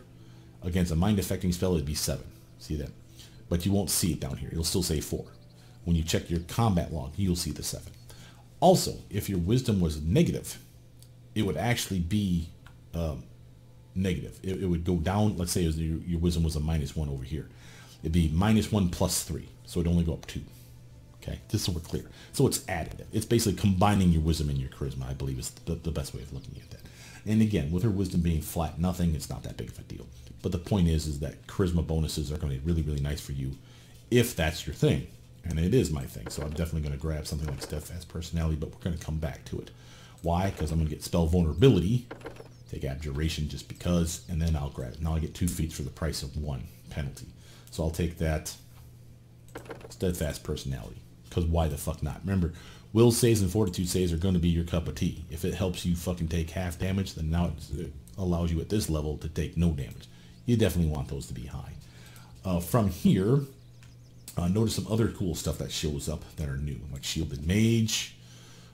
Against a mind affecting spell, it'd be seven. See that? But you won't see it down here. It'll still say four. When you check your combat log, you'll see the seven. Also, if your wisdom was negative, it would actually be um, negative. It, it, would go down. Let's say your, your wisdom was a minus one over here. It'd be minus one plus three. So it'd only go up two. Okay, just so we're clear. So it's additive. It's basically combining your wisdom and your charisma, I believe is the, the best way of looking at that. And again, with her wisdom being flat nothing, it's not that big of a deal. But the point is, is that charisma bonuses are going to be really, really nice for you if that's your thing. And it is my thing. So I'm definitely going to grab something like Steadfast Personality, but we're going to come back to it. Why? Because I'm going to get Spell Vulnerability, take Abjuration just because, and then I'll grab it. Now I get two feats for the price of one penalty. So I'll take that Steadfast Personality. Because why the fuck not? Remember, will saves and fortitude saves are going to be your cup of tea. If it helps you fucking take half damage, then now it allows you at this level to take no damage you definitely want those to be high. Uh, from here, uh, notice some other cool stuff that shows up that are new, like Shielded Mage.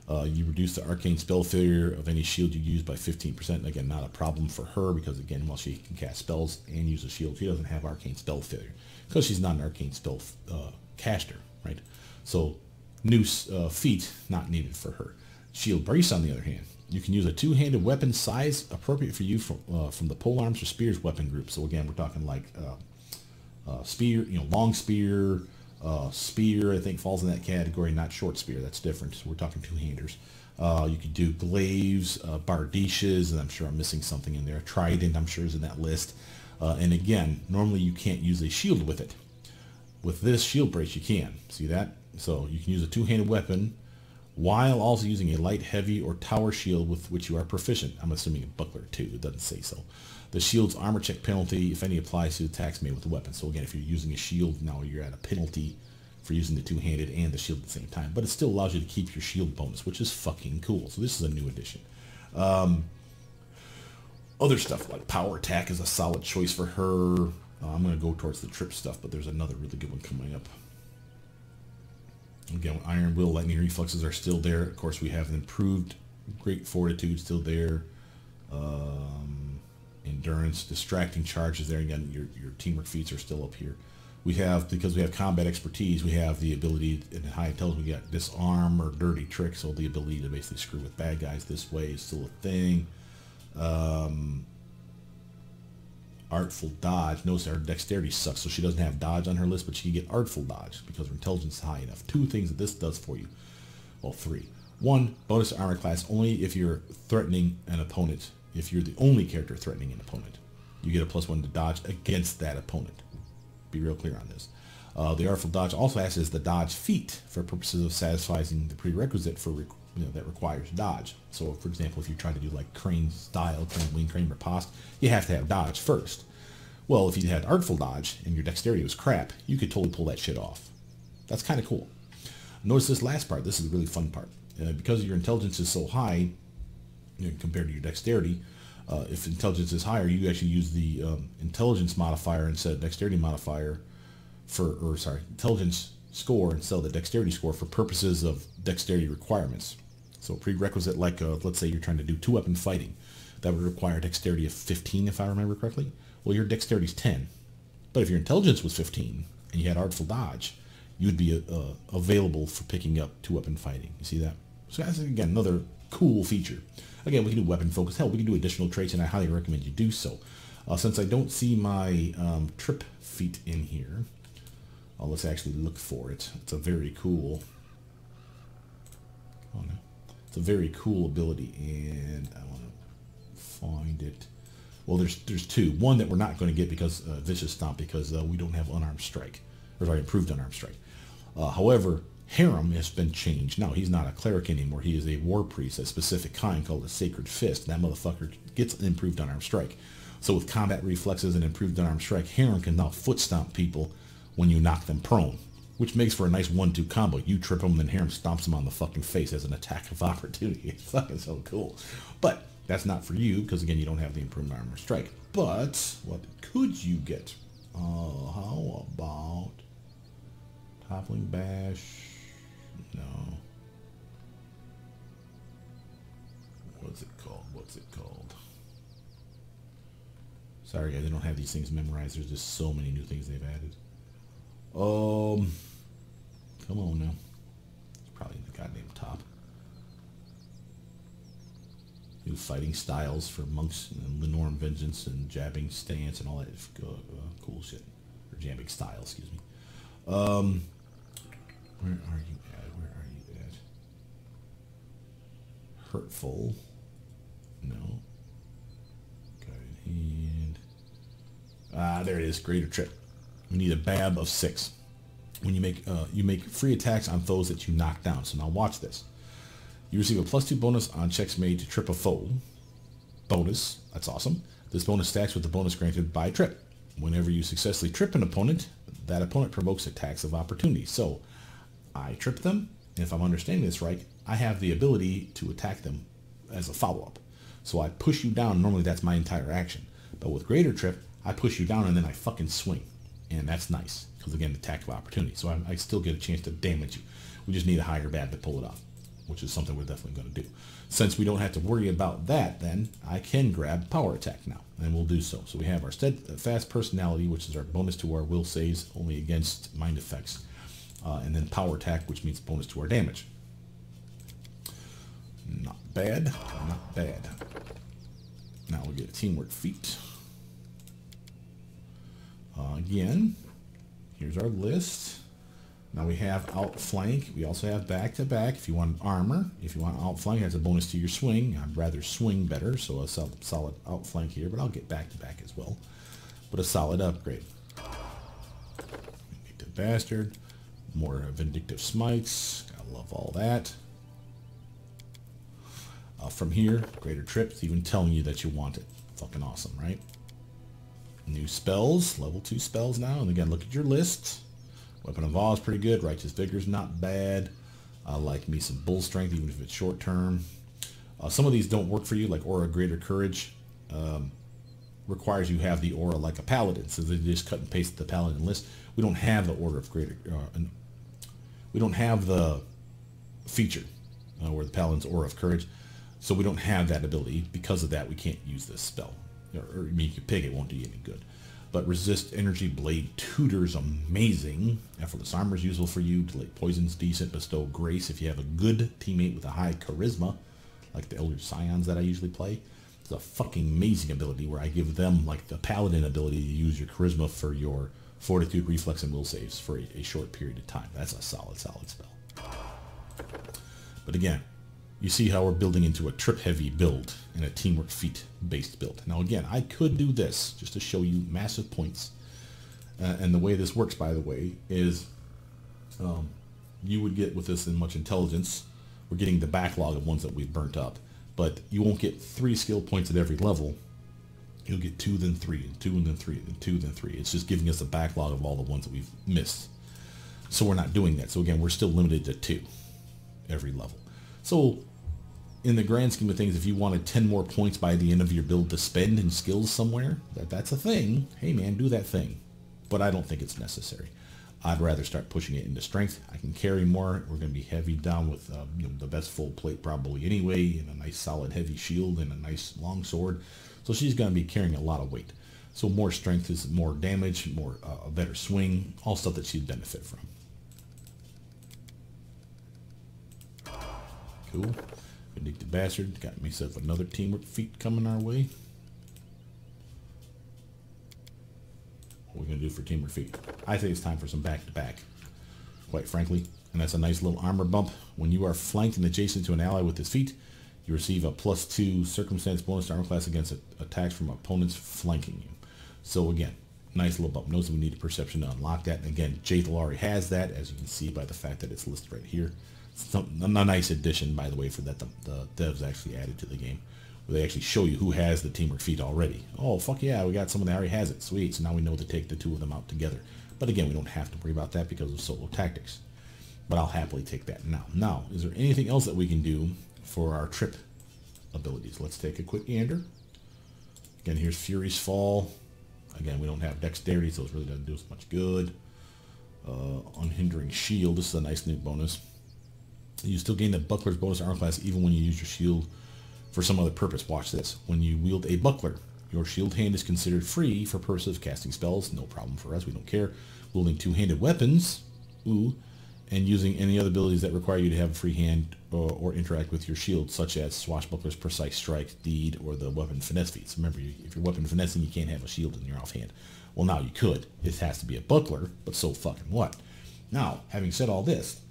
Uh, you reduce the arcane spell failure of any shield you use by 15%. Again, not a problem for her because, again, while she can cast spells and use a shield, she doesn't have arcane spell failure because she's not an arcane spell uh, caster, right? So, new uh, feat not needed for her. Shield Brace, on the other hand, you can use a two-handed weapon size appropriate for you from, uh, from the pole arms or spears weapon group. So again, we're talking like uh, uh, spear, you know, long spear, uh, spear, I think falls in that category, not short spear. That's different. So we're talking two-handers. Uh, you can do glaives, uh, bardiches, and I'm sure I'm missing something in there. Trident, I'm sure is in that list. and again, normally you can't use a shield with it. With this shield brace, you can. See that? So you can use a two-handed weapon while also using a light, heavy, or tower shield with which you are proficient. I'm assuming a buckler too. It doesn't say so. The shield's armor check penalty, if any, applies to attacks made with the weapon. So again, if you're using a shield, now you're at a penalty for using the two-handed and the shield at the same time. But it still allows you to keep your shield bonus, which is fucking cool. So this is a new addition. Um, other stuff like power attack is a solid choice for her. Uh, I'm going to go towards the trip stuff, but there's another really good one coming up. Again, Iron Will, Lightning Reflexes are still there. Of course, we have an improved Great Fortitude still there. Um, endurance, Distracting Charges there. Again, your, your teamwork feats are still up here. We have, because we have combat expertise, we have the ability, in high intelligence, we got disarm or dirty tricks, so the ability to basically screw with bad guys this way is still a thing. Um, artful dodge. Notice her dexterity sucks, so she doesn't have dodge on her list, but she can get artful dodge because her intelligence is high enough. Two things that this does for you. Well, three. One, bonus armor class only if you're threatening an opponent. If you're the only character threatening an opponent, you get a plus one to dodge against that opponent. Be real clear on this. Uh, the artful dodge also acts as the dodge feat for purposes of satisfying the prerequisite for you know, that requires dodge. So, for example, if you try to do like crane style, crane wing, crane riposte, you have to have dodge first. Well, if you had artful dodge and your dexterity was crap, you could totally pull that shit off. That's kind of cool. Notice this last part. This is the really fun part. Uh, because your intelligence is so high you know, compared to your dexterity, uh, if intelligence is higher, you actually use the um, intelligence modifier instead of dexterity modifier for, or sorry, intelligence score instead of the dexterity score for purposes of dexterity requirements. So prerequisite like, uh, let's say you're trying to do two-weapon fighting. That would require dexterity of 15 if I remember correctly. Well, your dexterity is 10. But if your intelligence was 15 and you had artful dodge, you'd be uh, available for picking up two-weapon fighting. You see that? So that's, again, another cool feature. Again, we can do weapon focus. Hell, we can do additional traits, and I highly recommend you do so. Uh, since I don't see my um, trip feat in here, uh, let's actually look for it. It's a very cool... Oh, no. It's a very cool ability, and I want to find it. Well, there's there's two. One that we're not going to get because uh, Vicious Stomp because uh, we don't have unarmed strike, or sorry, improved unarmed strike. Uh, however, Harrim has been changed. Now he's not a cleric anymore. He is a war priest, a specific kind called a Sacred Fist. That motherfucker gets an improved unarmed strike. So with combat reflexes and improved unarmed strike, Harrim can now foot stomp people when you knock them prone, which makes for a nice one-two combo. You trip them, then Harrim stomps him on the fucking face as an attack of opportunity. (laughs) It's fucking so cool. But that's not for you, because again, you don't have the improved armor strike. But what could you get? Uh, how about toppling bash? No. What's it called? What's it called? Sorry, guys, I don't have these things memorized. There's just so many new things they've added. Um, come on now. It's probably in the goddamn top new fighting styles for monks and Lenormand Vengeance and jabbing stance and all that uh, uh, cool shit. Or jabbing style, excuse me. Um, where are you at? Where are you at? Hurtful. No. Hand. Ah, there it is. Greater trip. We need a BAB of six. When you make uh, you make free attacks on foes that you knock down. So now watch this. You receive a plus two bonus on checks made to trip a foe. Bonus. That's awesome. This bonus stacks with the bonus granted by trip. Whenever you successfully trip an opponent, that opponent provokes attacks of opportunity. So I trip them, and if I'm understanding this right, I have the ability to attack them as a follow-up. So I push you down. Normally that's my entire action. But with greater trip, I push you down and then I fucking swing. And that's nice. Because again, the of opportunity. So I, I still get a chance to damage you. We just need a higher BAB to pull it off which is something we're definitely going to do. Since we don't have to worry about that, then I can grab power attack now, and we'll do so. So we have our steadfast personality, which is our bonus to our will saves, only against mind effects, uh, and then power attack, which means bonus to our damage. Not bad, not bad. Now we'll get a teamwork feat. Uh, again, here's our list. Now we have outflank. We also have back-to-back. -back. If you want armor, if you want outflank, that's a bonus to your swing. I'd rather swing better, so a solid outflank here, but I'll get back-to-back -back as well. But a solid upgrade. Vindictive Bastard. More Vindictive Smites. I love all that. Uh, from here, Greater Trips, even telling you that you want it. Fucking awesome, right? New spells, level 2 spells now. And again, look at your list. Weapon of Awe is pretty good. Righteous Vigor is not bad. I like me some Bull Strength, even if it's short term. Uh, some of these don't work for you, like Aura Greater Courage. Um, requires you have the aura like a paladin. So they just cut and paste the paladin list. We don't have the order of greater. Uh, we don't have the feature uh, where the paladin's aura of courage. So we don't have that ability. Because of that, we can't use this spell. Or, or I mean, you pick it, won't do you any good. But resist energy blade tutor is amazing. Effortless armor is useful for you. Delay poison's decent. Bestow grace if you have a good teammate with a high charisma, like the Eldritch Scions that I usually play. It's a fucking amazing ability where I give them like the paladin ability to use your charisma for your fortitude, reflex, and will saves for a, a short period of time. That's a solid, solid spell. But again, you see how we're building into a trip heavy build and a teamwork feat based build. Now again, I could do this just to show you massive points. Uh, and the way this works, by the way, is um, you would get with this in much intelligence. We're getting the backlog of ones that we've burnt up. But you won't get three skill points at every level. You'll get two, then three, and two, and then three, and two, then three. It's just giving us a backlog of all the ones that we've missed. So we're not doing that. So again, we're still limited to two every level. So in the grand scheme of things, if you wanted 10 more points by the end of your build to spend in skills somewhere, that, that's a thing. Hey man, do that thing. But I don't think it's necessary. I'd rather start pushing it into strength. I can carry more. We're going to be heavy down with uh, you know, the best full plate probably anyway, and a nice solid heavy shield and a nice long sword. So she's going to be carrying a lot of weight. So more strength is more damage, more uh, a better swing, all stuff that she'd benefit from. Cool. Vindictive Bastard. Got myself another teamwork feat coming our way. What are we going to do for teamwork feat? I think it's time for some back-to-back, -back, quite frankly. And that's a nice little armor bump. When you are flanked and adjacent to an ally with his feat, you receive a plus two circumstance bonus to armor class against attacks from opponents flanking you. So again, nice little bump. Notice we need a perception to unlock that. And again, Jaethal already has that, as you can see by the fact that it's listed right here. Some, a nice addition, by the way, for that the, the devs actually added to the game. Where they actually show you who has the teamwork feat already. Oh, fuck yeah, we got someone that already has it. Sweet. So now we know to take the two of them out together. But again, we don't have to worry about that because of solo tactics. But I'll happily take that now. Now, is there anything else that we can do for our trip abilities? Let's take a quick gander. Again, here's Fury's Fall. Again, we don't have dexterity, so it really doesn't do us much good. Uh, unhindering shield. This is a nice new bonus. You still gain the buckler's bonus armor class even when you use your shield for some other purpose. Watch this. When you wield a buckler, your shield hand is considered free for purposes of casting spells. No problem for us. We don't care. Wielding two-handed weapons. Ooh. And using any other abilities that require you to have a free hand or, or interact with your shield, such as Swashbuckler's Precise Strike, Deed, or the Weapon Finesse feats. Remember, if you're weapon finessing, you can't have a shield in your offhand. Well, now you could. It has to be a buckler, but so fucking what? Now, having said all this,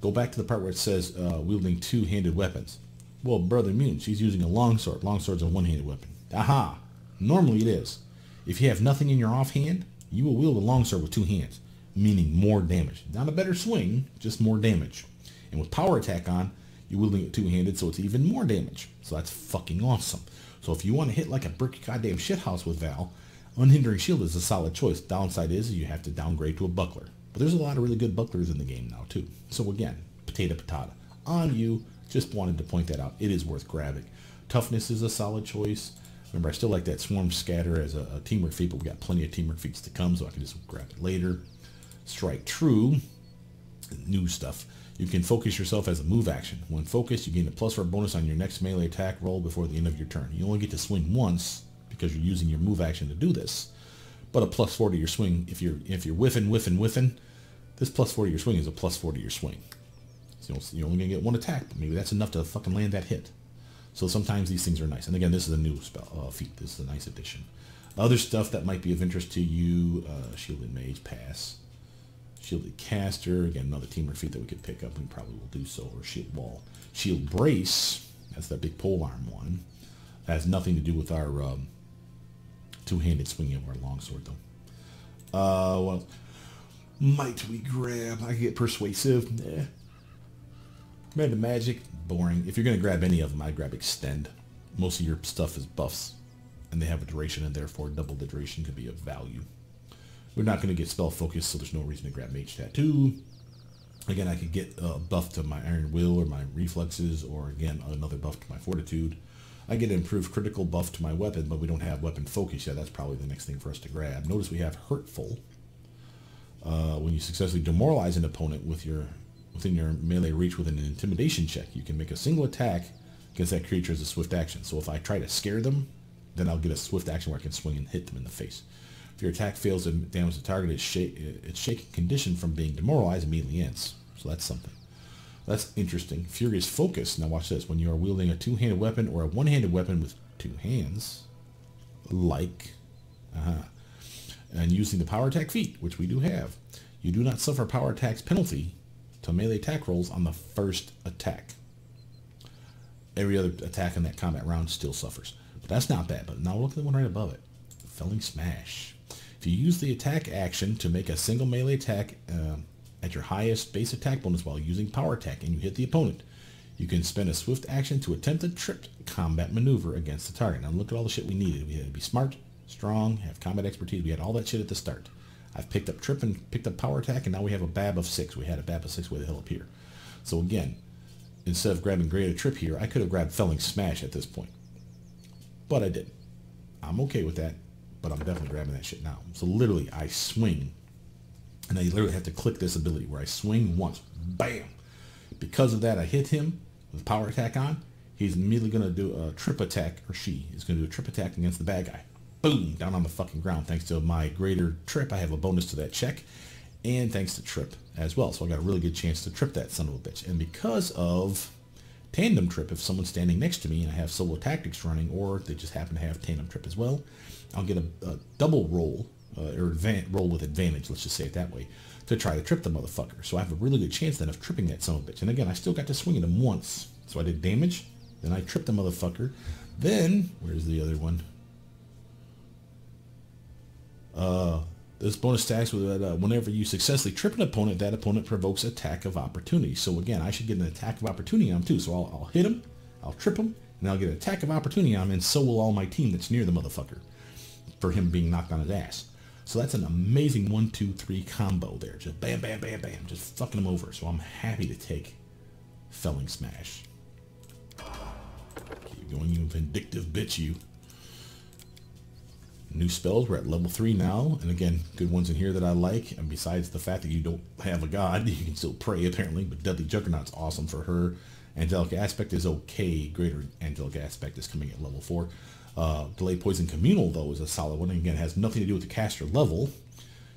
Go back to the part where it says uh, wielding two-handed weapons. Well, Brother Mutant, she's using a longsword. Longsword's a one-handed weapon. Aha! Normally it is. If you have nothing in your offhand, you will wield a longsword with two hands, meaning more damage. Not a better swing, just more damage. And with power attack on, you're wielding it two-handed, so it's even more damage. So that's fucking awesome. So if you want to hit like a brick goddamn shithouse with Val, Unhindering Shield is a solid choice. Downside is you have to downgrade to a buckler. But there's a lot of really good bucklers in the game now too. So again, potato patata. On you, just wanted to point that out. It is worth grabbing. Toughness is a solid choice. Remember, I still like that Swarm Scatter as a, a teamwork feat, but we got plenty of teamwork feats to come, so I can just grab it later. Strike True, new stuff. You can focus yourself as a move action. When focused, you gain a plus four bonus on your next melee attack roll before the end of your turn. You only get to swing once because you're using your move action to do this, but a plus four to your swing if you're if you're whiffing, whiffing, whiffing this plus 4 to your swing is a plus 4 to your swing. So you're only to get one attack, but maybe that's enough to fucking land that hit. So sometimes these things are nice. And again, this is a new spell uh, feat. This is a nice addition. Other stuff that might be of interest to you, uh, Shielded Mage, pass. Shielded Caster, again, another teamer feat that we could pick up. We probably will do so. Or Shield Wall. Shield Brace, that's that big polearm one. That has nothing to do with our um, two-handed swinging of our longsword, though. Uh, well, might we grab? I get persuasive. Eh. Command of Magic, boring. If you're going to grab any of them, I'd grab Extend. Most of your stuff is buffs, and they have a duration, and therefore double the duration could be of value. We're not going to get Spell Focus, so there's no reason to grab Mage Tattoo. Again, I could get a buff to my Iron Will or my Reflexes, or again, another buff to my Fortitude. I get an improved critical buff to my weapon, but we don't have weapon focus yet. That's probably the next thing for us to grab. Notice we have Hurtful. Uh, when you successfully demoralize an opponent with your within your melee reach with an intimidation check, you can make a single attack against that creature as a swift action. So if I try to scare them, then I'll get a swift action where I can swing and hit them in the face. If your attack fails to damage the target, its, its shaking condition from being demoralized immediately ends. So that's something. That's interesting. Furious Focus. Now watch this. When you are wielding a two-handed weapon or a one-handed weapon with two hands, like, uh -huh, and using the power attack feat, which we do have, you do not suffer power attacks penalty to melee attack rolls on the first attack. Every other attack in that combat round still suffers. But that's not bad. But now look at the one right above it. Felling Smash. If you use the attack action to make a single melee attack uh, at your highest base attack bonus while using power attack and you hit the opponent, you can spend a swift action to attempt a tripped combat maneuver against the target. Now look at all the shit we needed. We had to be smart, strong, have combat expertise. We had all that shit at the start. I've picked up trip and picked up power attack, and now we have a BAB of 6. We had a BAB of 6 way the hell up here. So again, instead of grabbing greater trip here, I could have grabbed felling smash at this point. But I didn't. I'm okay with that, but I'm definitely grabbing that shit now. So literally, I swing, and I literally have to click this ability where I swing once. Bam! Because of that, I hit him with power attack on. He's immediately going to do a trip attack, or she is going to do a trip attack against the bad guy boom, down on the fucking ground. Thanks to my greater trip, I have a bonus to that check. And thanks to trip as well. So I got a really good chance to trip that son of a bitch. And because of tandem trip, if someone's standing next to me and I have solo tactics running, or they just happen to have tandem trip as well, I'll get a, a double roll, uh, or roll with advantage, let's just say it that way, to try to trip the motherfucker. So I have a really good chance then of tripping that son of a bitch. And again, I still got to swing at him once. So I did damage, then I tripped the motherfucker. Then, where's the other one? Uh, this bonus stacks with uh, whenever you successfully trip an opponent, that opponent provokes attack of opportunity. So again, I should get an attack of opportunity on him too. So I'll, I'll hit him, I'll trip him, and I'll get an attack of opportunity on him, and so will all my team that's near the motherfucker for him being knocked on his ass. So that's an amazing one, two, three combo there. Just bam, bam, bam, bam, just fucking him over. So I'm happy to take Felling Smash. Keep going, you vindictive bitch, you new spells. We're at level 3 now. And again, good ones in here that I like. And besides the fact that you don't have a god, (laughs) you can still pray apparently. But Deadly Juggernaut's awesome for her. Angelic Aspect is okay. Greater Angelic Aspect is coming at level 4. Uh, Delay Poison Communal, though, is a solid one. And again, it has nothing to do with the caster level.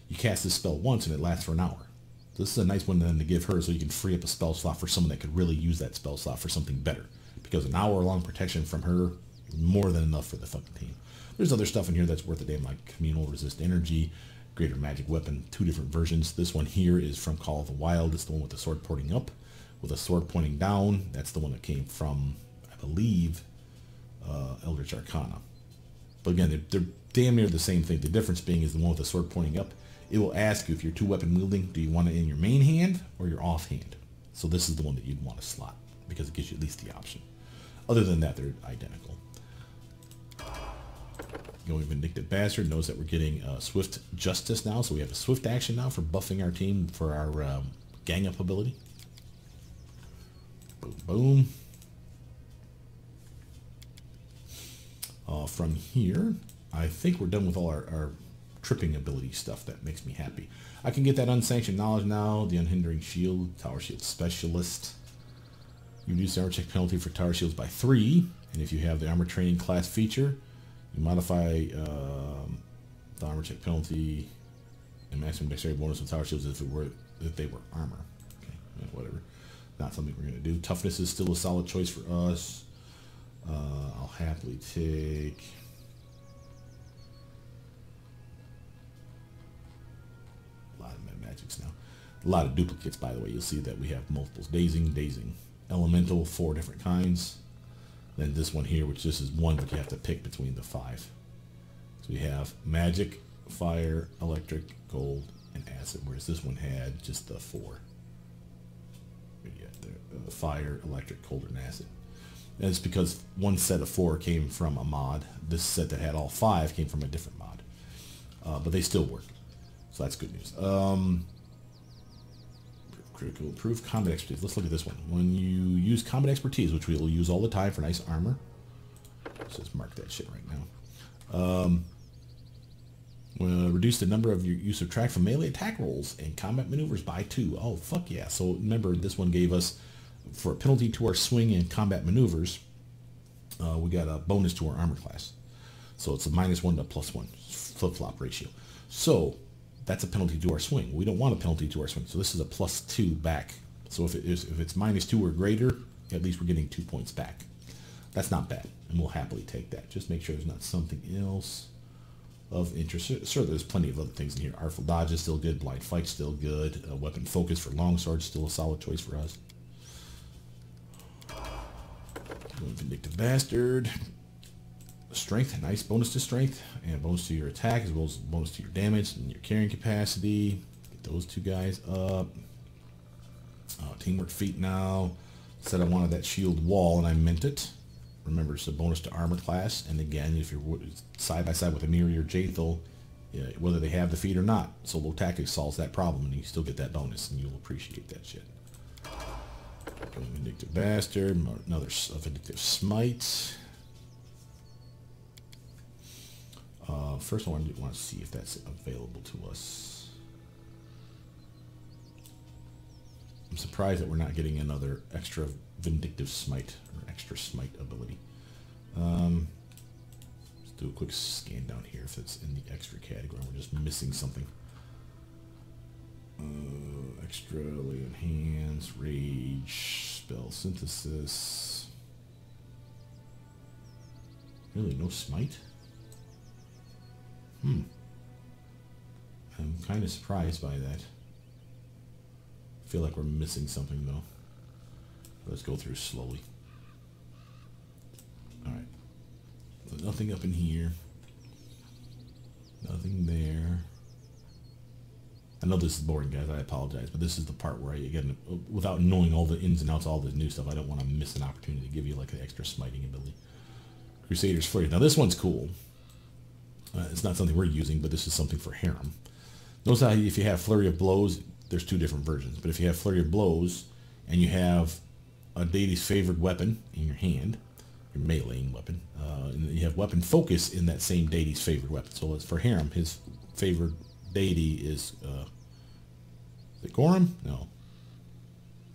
You cast this spell once and it lasts for an hour. So this is a nice one then to give her so you can free up a spell slot for someone that could really use that spell slot for something better. Because an hour long protection from her more than enough for the fucking team. There's other stuff in here that's worth a damn, like Communal Resist Energy, Greater Magic Weapon, two different versions. This one here is from Call of the Wild. It's the one with the sword pointing up, with a sword pointing down. That's the one that came from, I believe, uh, Eldritch Arcana. But again, they're, they're damn near the same thing. The difference being is the one with the sword pointing up. It will ask you if you're two weapon wielding, do you want it in your main hand or your off hand? So this is the one that you'd want to slot because it gives you at least the option. Other than that, they're identical. Going Vindictive Bastard knows that we're getting uh, Swift Justice now, so we have a Swift action now for buffing our team for our um, gang up ability. Boom, boom. Uh, from here, I think we're done with all our, our tripping ability stuff. That makes me happy. I can get that unsanctioned knowledge now, the unhindering shield, tower shield specialist. You reduce the armor check penalty for tower shields by three, and if you have the armor training class feature, you modify um, the armor check penalty and maximum dexterity bonus of tower shields if it were if they were armor. Okay, yeah, whatever. Not something we're gonna do. Toughness is still a solid choice for us. Uh, I'll happily take. A lot of my magics now. A lot of duplicates, by the way. You'll see that we have multiples. Dazing, dazing. Elemental, four different kinds Then this one here, which this is one, but you have to pick between the five. So we have magic, fire, electric, gold, and acid, whereas this one had just the four. There. uh, fire, electric, cold, and acid. And it's because one set of four came from a mod. This set that had all five came from a different mod. Uh, but they still work. So that's good news. Um, critical improve combat expertise. Let's look at this one. When you use combat expertise, which we'll use all the time for nice armor. Let's mark that shit right now. Um, we'll reduce the number of your use of track from melee attack rolls and combat maneuvers by two. Oh, fuck yeah. So remember, this one gave us, for a penalty to our swing and combat maneuvers, uh, we got a bonus to our armor class. So it's a minus one to plus one flip-flop ratio. So that's a penalty to our swing. We don't want a penalty to our swing. So this is a plus two back. So if, it is, if it's minus two or greater, at least we're getting two points back. That's not bad, and we'll happily take that. Just make sure there's not something else of interest. Sure, there's plenty of other things in here. Artful Dodge is still good. Blind Fight still good. Uh, weapon Focus for Longsword still a solid choice for us. Vindictive Bastard. Strength, nice bonus to strength, and bonus to your attack, as well as bonus to your damage and your carrying capacity. Get those two guys up. Uh, teamwork feat now. Said I wanted that shield wall, and I meant it. Remember, it's a bonus to armor class, and again, if you're side by side with Amiri or Jaethal, yeah, whether they have the feat or not, Solo Tactics solves that problem, and you still get that bonus, and you'll appreciate that shit. Vindictive Bastard, another Vindictive Smite. Uh, first, I want to, want to see if that's available to us. I'm surprised that we're not getting another extra Vindictive Smite or extra Smite ability. Um, let's do a quick scan down here if it's in the extra category. We're just missing something. Uh, extra, lay on hands, rage, spell synthesis. Really, no smite? Hmm. I'm kind of surprised by that. I feel like we're missing something though. Let's go through slowly. Alright. So nothing up in here. Nothing there. I know this is boring, guys. I apologize, but this is the part where I, again, without knowing all the ins and outs, all the new stuff, I don't want to miss an opportunity to give you like an extra smiting ability. Crusader's Flurry. Now this one's cool. Uh, it's not something we're using, but this is something for Harrim. Notice how if you have Flurry of Blows, there's two different versions. But if you have Flurry of Blows and you have a deity's favored weapon in your hand, your meleeing weapon, uh, and you have weapon focus in that same deity's favorite weapon. So it's for Harrim, his favorite deity is, uh, is it Gorum? No.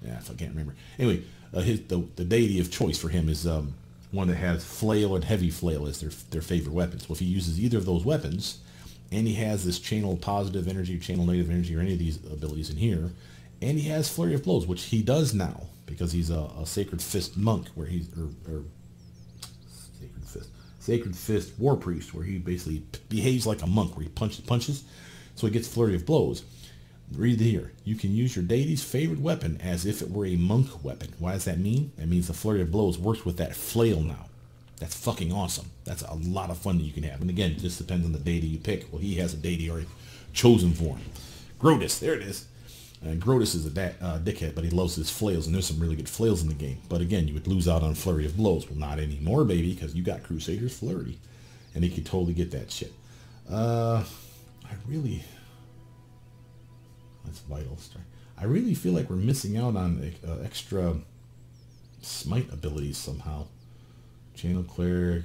Yeah, if I can't remember. Anyway, uh, his, the, the deity of choice for him is um, one that has flail and heavy flail as their, their favorite weapons. Well, if he uses either of those weapons, and he has this channel positive energy, channel negative energy, or any of these abilities in here, and he has flurry of blows, which he does now because he's a, a sacred fist monk, where he's or, or sacred fist, sacred fist war priest, where he basically behaves like a monk, where he punches punches, so he gets flurry of blows. Read here. You can use your deity's favorite weapon as if it were a monk weapon. Why does that mean? That means the flurry of blows works with that flail now. That's fucking awesome. That's a lot of fun that you can have. And again, it just depends on the deity you pick. Well, he has a deity already chosen for him. Groetus, there it is. And Groetus is a uh, dickhead, but he loves his flails, and there's some really good flails in the game. But again, you would lose out on Flurry of Blows. Well, not anymore, baby, because you got Crusader's Flurry. And he could totally get that shit. Uh, I really... That's vital. I really feel like we're missing out on uh, extra smite abilities somehow. Channel cleric,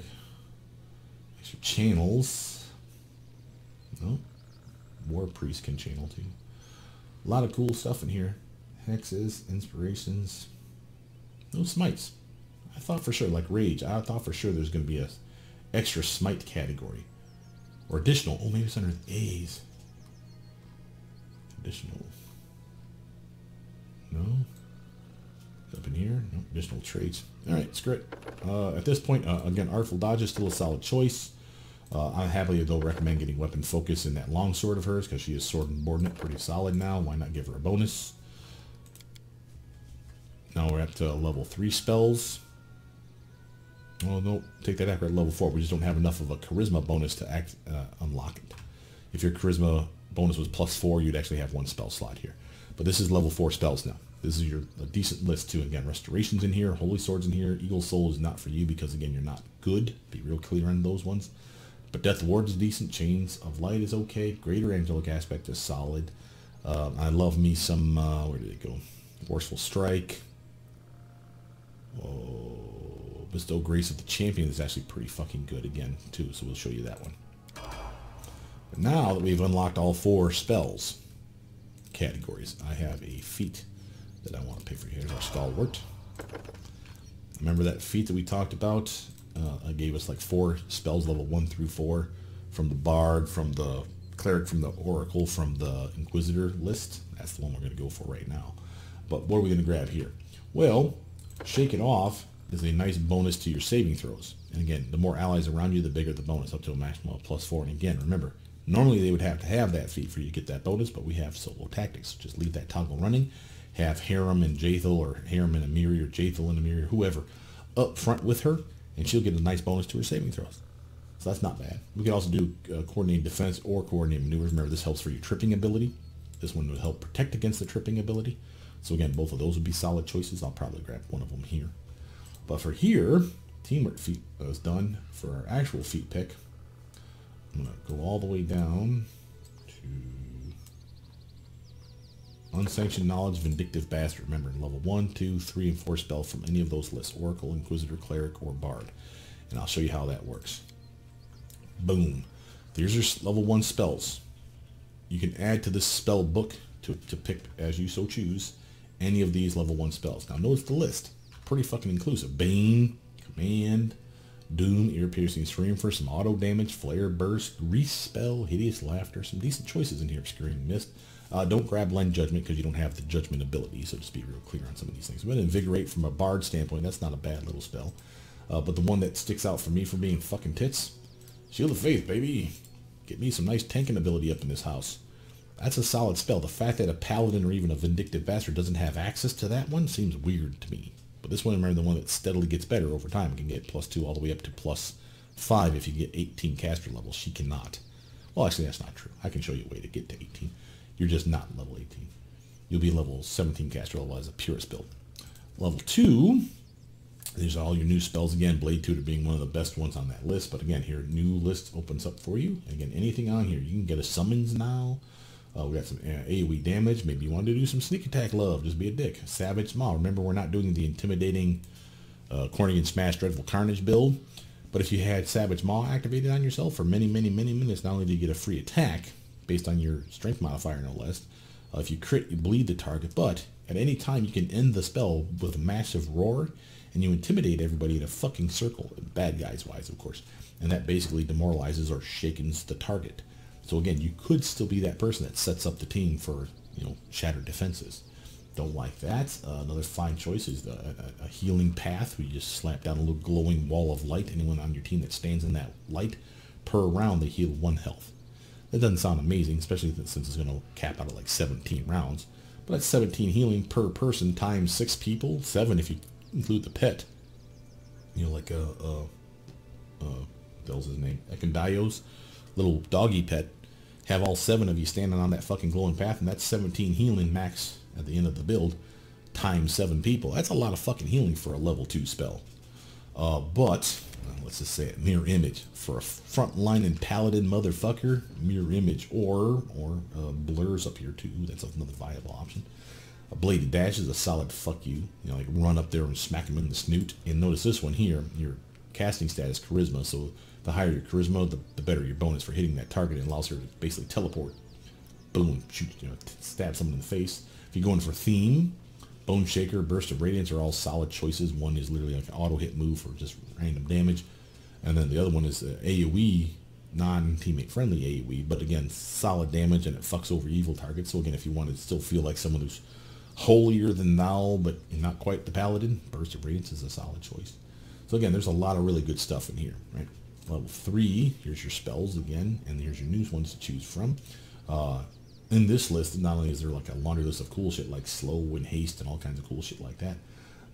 extra channels. No, war priest can channel too. A lot of cool stuff in here. Hexes, inspirations. No smites. I thought for sure, like rage. I thought for sure there's going to be a extra smite category or additional. Oh, maybe it's under A's. Additional. No. Up in here. No. Additional traits. All right, screw it. Uh, at this point, uh, again, Artful Dodge is still a solid choice. Uh, I happily, though, recommend getting Weapon Focus in that long sword of hers because she is sword subordinate pretty solid now. Why not give her a bonus? Now we're at uh, level 3 spells. Well, no, take that. We're at level 4. We just don't have enough of a Charisma bonus to act, uh, unlock it. If your Charisma bonus was plus 4, you'd actually have one spell slot here. But this is level 4 spells now. This is your a decent list too. Again, Restoration's in here, Holy Sword's in here. Eagle Soul is not for you because again, you're not good. Be real clear on those ones. But Death Ward is decent. Chains of Light is okay. Greater Angelic Aspect is solid. Uh, I love me some, uh, where did it go? Forceful Strike. Oh, Bestow Grace of the Champion is actually pretty fucking good again, too. So we'll show you that one. But now that we've unlocked all four spells categories, I have a feat that I want to pick for. Here's our Stalwart. Remember that feat that we talked about? Uh, I gave us like four spells, level one through four, from the Bard, from the Cleric, from the Oracle, from the Inquisitor list. That's the one we're going to go for right now. But what are we going to grab here? Well, Shake It Off is a nice bonus to your saving throws. And again, the more allies around you, the bigger the bonus, up to a maximum of plus four. And again, remember, normally they would have to have that feat for you to get that bonus, but we have solo tactics. Just leave that toggle running, have Harrim and Jaethal, or Harrim and Amiri, or Jaethal and Amiri, whoever, up front with her, and she'll get a nice bonus to her saving throws. So that's not bad. We can also do uh, coordinated defense or coordinated maneuvers. Remember, this helps for your tripping ability. This one will help protect against the tripping ability. So again, both of those would be solid choices. I'll probably grab one of them here. But for here, teamwork feat is done for our actual feat pick. I'm going to go all the way down to Unsanctioned Knowledge, Vindictive Bastard. Remember, level 1, 2, 3, and 4 spell from any of those lists. Oracle, Inquisitor, Cleric, or Bard. And I'll show you how that works. Boom. There's your level 1 spells. You can add to this spell book to, to pick, as you so choose, any of these level 1 spells. Now notice the list. Pretty fucking inclusive. Bane, Command, Doom, Ear Piercing Scream for some auto damage, Flare Burst, Respell, Hideous Laughter. Some decent choices in here. Obscuring Mist. Uh, don't grab Lend Judgment because you don't have the Judgment ability, so just be real clear on some of these things. But Invigorate from a Bard standpoint, that's not a bad little spell. Uh, but the one that sticks out for me for being fucking tits, Shield of Faith, baby. Get me some nice tanking ability up in this house. That's a solid spell. The fact that a Paladin or even a Vindictive Bastard doesn't have access to that one seems weird to me. But this one, remember, the one that steadily gets better over time. Can get plus 2 all the way up to plus 5 if you get 18 caster levels. She cannot. Well, actually, that's not true. I can show you a way to get to 18. You're just not level 18. You'll be level 17 caster level as a purist build. Level 2, there's all your new spells again. Blade Tutor being one of the best ones on that list. But again, here, new list opens up for you. Again, anything on here. You can get a summons now. Uh, we got some uh, AoE damage. Maybe you want to do some sneak attack love. Just be a dick. Savage Maw. Remember, we're not doing the intimidating uh, Cornugon Smash Dreadful Carnage build. But if you had Savage Maw activated on yourself for many, many, many minutes, not only do you get a free attack based on your strength modifier, no less. Uh, if you crit, you bleed the target. But at any time, you can end the spell with a massive roar, and you intimidate everybody in a fucking circle, bad guys wise, of course. And that basically demoralizes or shakens the target. So again, you could still be that person that sets up the team for, you know, shattered defenses. Don't like that. Uh, another fine choice is the, a, a, healing path where you just slap down a little glowing wall of light. Anyone on your team that stands in that light, per round they heal one health. That doesn't sound amazing, especially since it's going to cap out at like 17 rounds. But that's 17 healing per person times six people, seven if you include the pet. You know, like uh, uh, that was his name, Ekundayo's little doggy pet, have all seven of you standing on that fucking glowing path, and that's 17 healing max at the end of the build, times seven people. That's a lot of fucking healing for a level two spell. Uh, but, let's just say it, mirror image. For a frontline and paladin motherfucker, mirror image. Or, or uh, blurs up here too. That's another viable option. A bladed dash is a solid fuck you. You know, like run up there and smack him in the snoot. And notice this one here, your casting status charisma. So the higher your charisma, the, the better your bonus for hitting that target and allows her to basically teleport. Boom, shoot, you know, stab someone in the face. If you're going for theme, Bone Shaker, Burst of Radiance are all solid choices. One is literally like an auto hit move for just random damage. And then the other one is uh, AoE, non-teammate friendly AoE, but again, solid damage and it fucks over evil targets. So again, if you want to still feel like someone who's holier than thou, but not quite the paladin, Burst of Radiance is a solid choice. So again, there's a lot of really good stuff in here, right? Level 3, here's your spells again, and here's your new ones to choose from. Uh, in this list, not only is there like a laundry list of cool shit like slow and haste and all kinds of cool shit like that.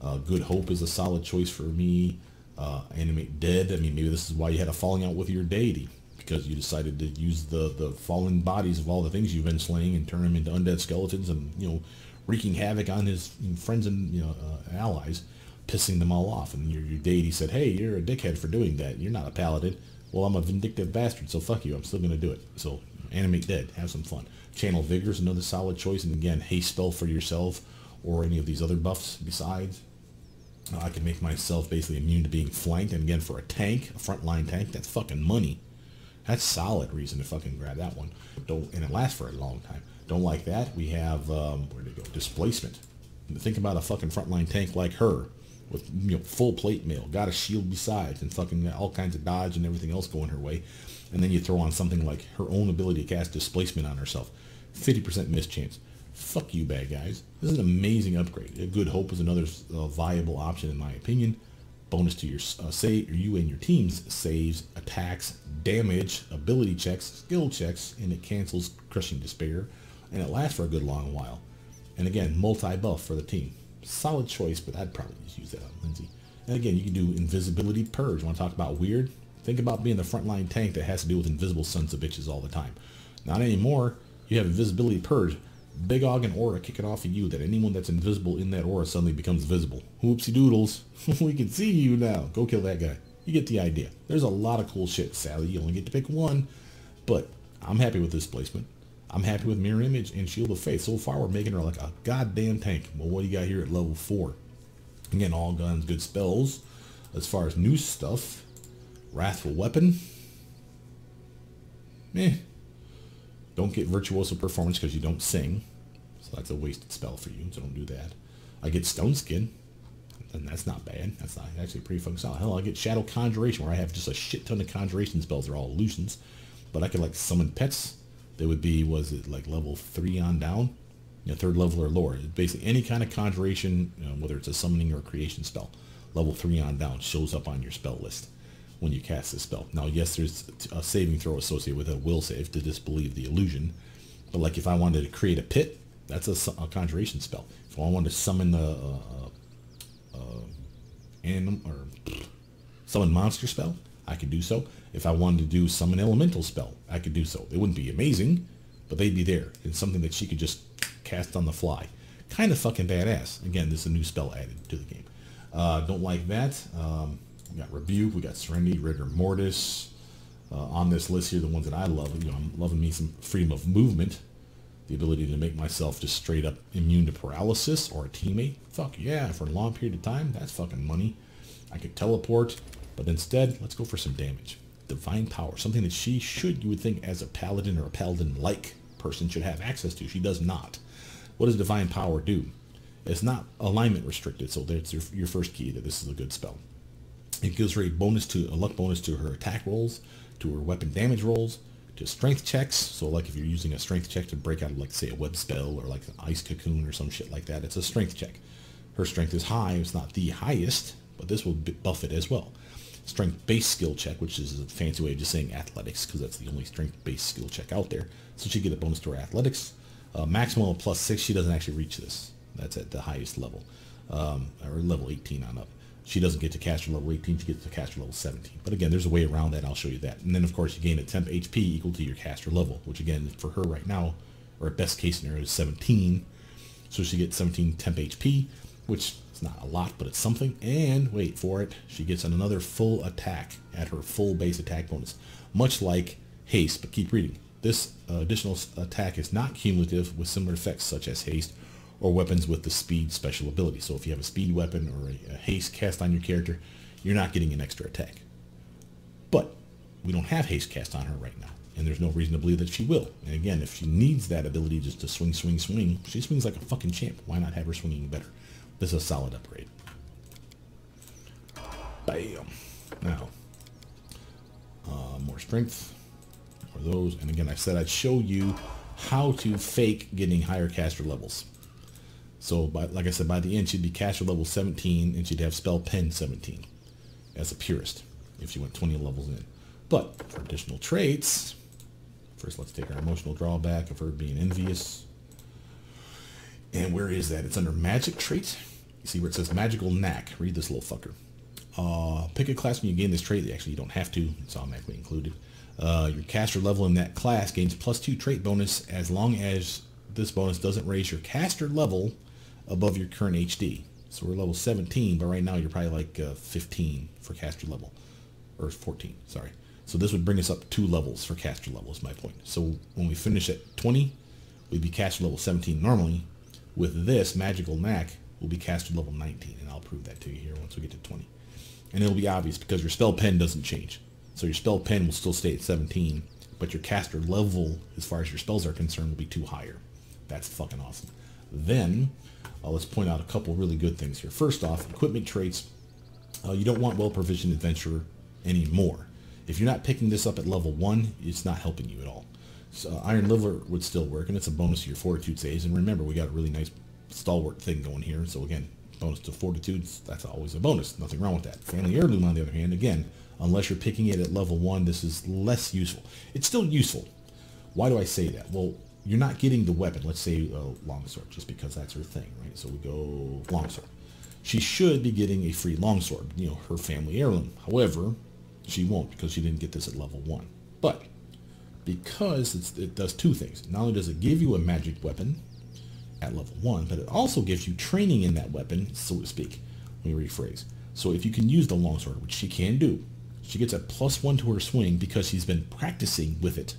Uh, Good Hope is a solid choice for me. Uh, animate Dead, I mean, maybe this is why you had a falling out with your deity, because you decided to use the, the fallen bodies of all the things you've been slaying and turn them into undead skeletons and, you know, wreaking havoc on his friends and you know uh, allies, pissing them all off. And your, your deity said, hey, you're a dickhead for doing that. You're not a paladin. Well, I'm a vindictive bastard, so fuck you. I'm still going to do it. So animate dead. Have some fun. Channel Vigor is another solid choice. And again, haste spell for yourself or any of these other buffs besides. Uh, I can make myself basically immune to being flanked. And again, for a tank, a frontline tank, that's fucking money. That's solid reason to fucking grab that one. Don't And it lasts for a long time. Don't like that. We have, um, where did it go? Displacement. Think about a fucking frontline tank like her with you know full plate mail, got a shield besides, and fucking all kinds of dodge and everything else going her way. And then you throw on something like her own ability to cast displacement on herself. 50% miss chance. Fuck you, bad guys. This is an amazing upgrade. A good hope is another uh, viable option in my opinion. Bonus to your uh, you and your team's saves, attacks, damage, ability checks, skill checks, and it cancels Crushing Despair, and it lasts for a good long while. And again, multi-buff for the team solid choice, but I'd probably just use that on Linzi. And again, you can do invisibility purge. Want to talk about weird? Think about being the frontline tank that has to deal with invisible sons of bitches all the time. Not anymore. You have invisibility purge. Big Og and aura kicking off of you that anyone that's invisible in that aura suddenly becomes visible. Whoopsie doodles. (laughs) we can see you now. Go kill that guy. You get the idea. There's a lot of cool shit, Sally. You only get to pick one, but I'm happy with this placement. I'm happy with Mirror Image and Shield of Faith. So far, we're making her like a goddamn tank. Well, what do you got here at level 4? Again, all guns, good spells. As far as new stuff, Wrathful Weapon. Eh. Don't get Virtuoso Performance because you don't sing. So that's a wasted spell for you, so don't do that. I get Stone Skin, and that's not bad. That's not actually pretty fucking solid. Hell, I get Shadow Conjuration, where I have just a shit ton of conjuration spells. They're all illusions. But I can like summon pets they would be, was it like level 3 on down? You know, third level or lower. Basically any kind of conjuration, you know, whether it's a summoning or a creation spell, level 3 on down shows up on your spell list when you cast this spell. Now, yes, there's a saving throw associated with a will save to disbelieve the illusion. But like if I wanted to create a pit, that's a, a conjuration spell. If I wanted to summon a, a, a animal or summon monster spell, I could do so. If I wanted to do summon elemental spell, I could do so. It wouldn't be amazing, but they'd be there. It's something that she could just cast on the fly. Kind of fucking badass. Again, this is a new spell added to the game. Uh, don't like that. Um, we got Rebuke, we got Serenity, Rigor Mortis. Uh, on this list here, the ones that I love, you know, I'm loving me some freedom of movement. The ability to make myself just straight up immune to paralysis or a teammate. Fuck yeah, for a long period of time, that's fucking money. I could teleport, but instead, let's go for some damage divine power, something that she should, you would think, as a paladin or a paladin-like person should have access to. She does not. What does divine power do? It's not alignment restricted, so that's your, your first key that this is a good spell. It gives her a bonus to a luck bonus to her attack rolls, to her weapon damage rolls, to strength checks. So like if you're using a strength check to break out of like say a web spell or like an ice cocoon or some shit like that, it's a strength check. Her strength is high. It's not the highest, but this will buff it as well strength-based skill check, which is a fancy way of just saying athletics, because that's the only strength-based skill check out there. So she get a bonus to her athletics. Uh, maximum of plus six, she doesn't actually reach this. That's at the highest level, um, or level 18 on up. She doesn't get to caster level 18, she gets to caster level 17. But again, there's a way around that, I'll show you that. And then, of course, you gain a temp HP equal to your caster level, which again, for her right now, or best case scenario is 17. So she gets 17 temp HP, which it's not a lot, but it's something. And wait for it, she gets another full attack at her full base attack bonus, much like haste. But keep reading. This uh, additional attack is not cumulative with similar effects such as haste or weapons with the speed special ability. So if you have a speed weapon or a, a haste cast on your character, you're not getting an extra attack. But we don't have haste cast on her right now and there's no reason to believe that she will. And again, if she needs that ability just to swing, swing, swing, she swings like a fucking champ. Why not have her swinging better? This is a solid upgrade. Bam. Now, uh, more strength. More those. And again, I said I'd show you how to fake getting higher caster levels. So, by, like I said, by the end, she'd be caster level 17, and she'd have spell pen 17 as a purist if she went 20 levels in. But for additional traits, first let's take our emotional drawback of her being envious. And where is that? It's under magic trait. See where it says magical knack. Read this little fucker. Uh, pick a class when you gain this trait. Actually, you don't have to. It's automatically included. Uh, your caster level in that class gains plus two trait bonus as long as this bonus doesn't raise your caster level above your current HD. So we're level 17, but right now you're probably like uh, 15 for caster level. Or 14, sorry. So this would bring us up two levels for caster level is my point. So when we finish at 20, we'd be caster level 17 normally. With this, Magical Knack will be caster level 19, and I'll prove that to you here once we get to 20. And it'll be obvious because your spell pen doesn't change. So your spell pen will still stay at 17, but your caster level, as far as your spells are concerned, will be two higher. That's fucking awesome. Then, uh, let's point out a couple really good things here. First off, equipment traits. Uh, you don't want well-provisioned adventurer anymore. If you're not picking this up at level 1, it's not helping you at all. So Iron Liver would still work, and it's a bonus to your Fortitude saves. And remember, we got a really nice stalwart thing going here. So again, bonus to Fortitudes, that's always a bonus. Nothing wrong with that. Family Heirloom, on the other hand, again, unless you're picking it at level 1, this is less useful. It's still useful. Why do I say that? Well, you're not getting the weapon. Let's say a longsword, just because that's her thing, right? So we go longsword. She should be getting a free longsword, you know, her family heirloom. However, she won't because she didn't get this at level 1. But because it does two things. Not only does it give you a magic weapon at level 1, but it also gives you training in that weapon, so to speak. Let me rephrase. So if you can use the longsword, which she can do, she gets a plus one to her swing because she's been practicing with it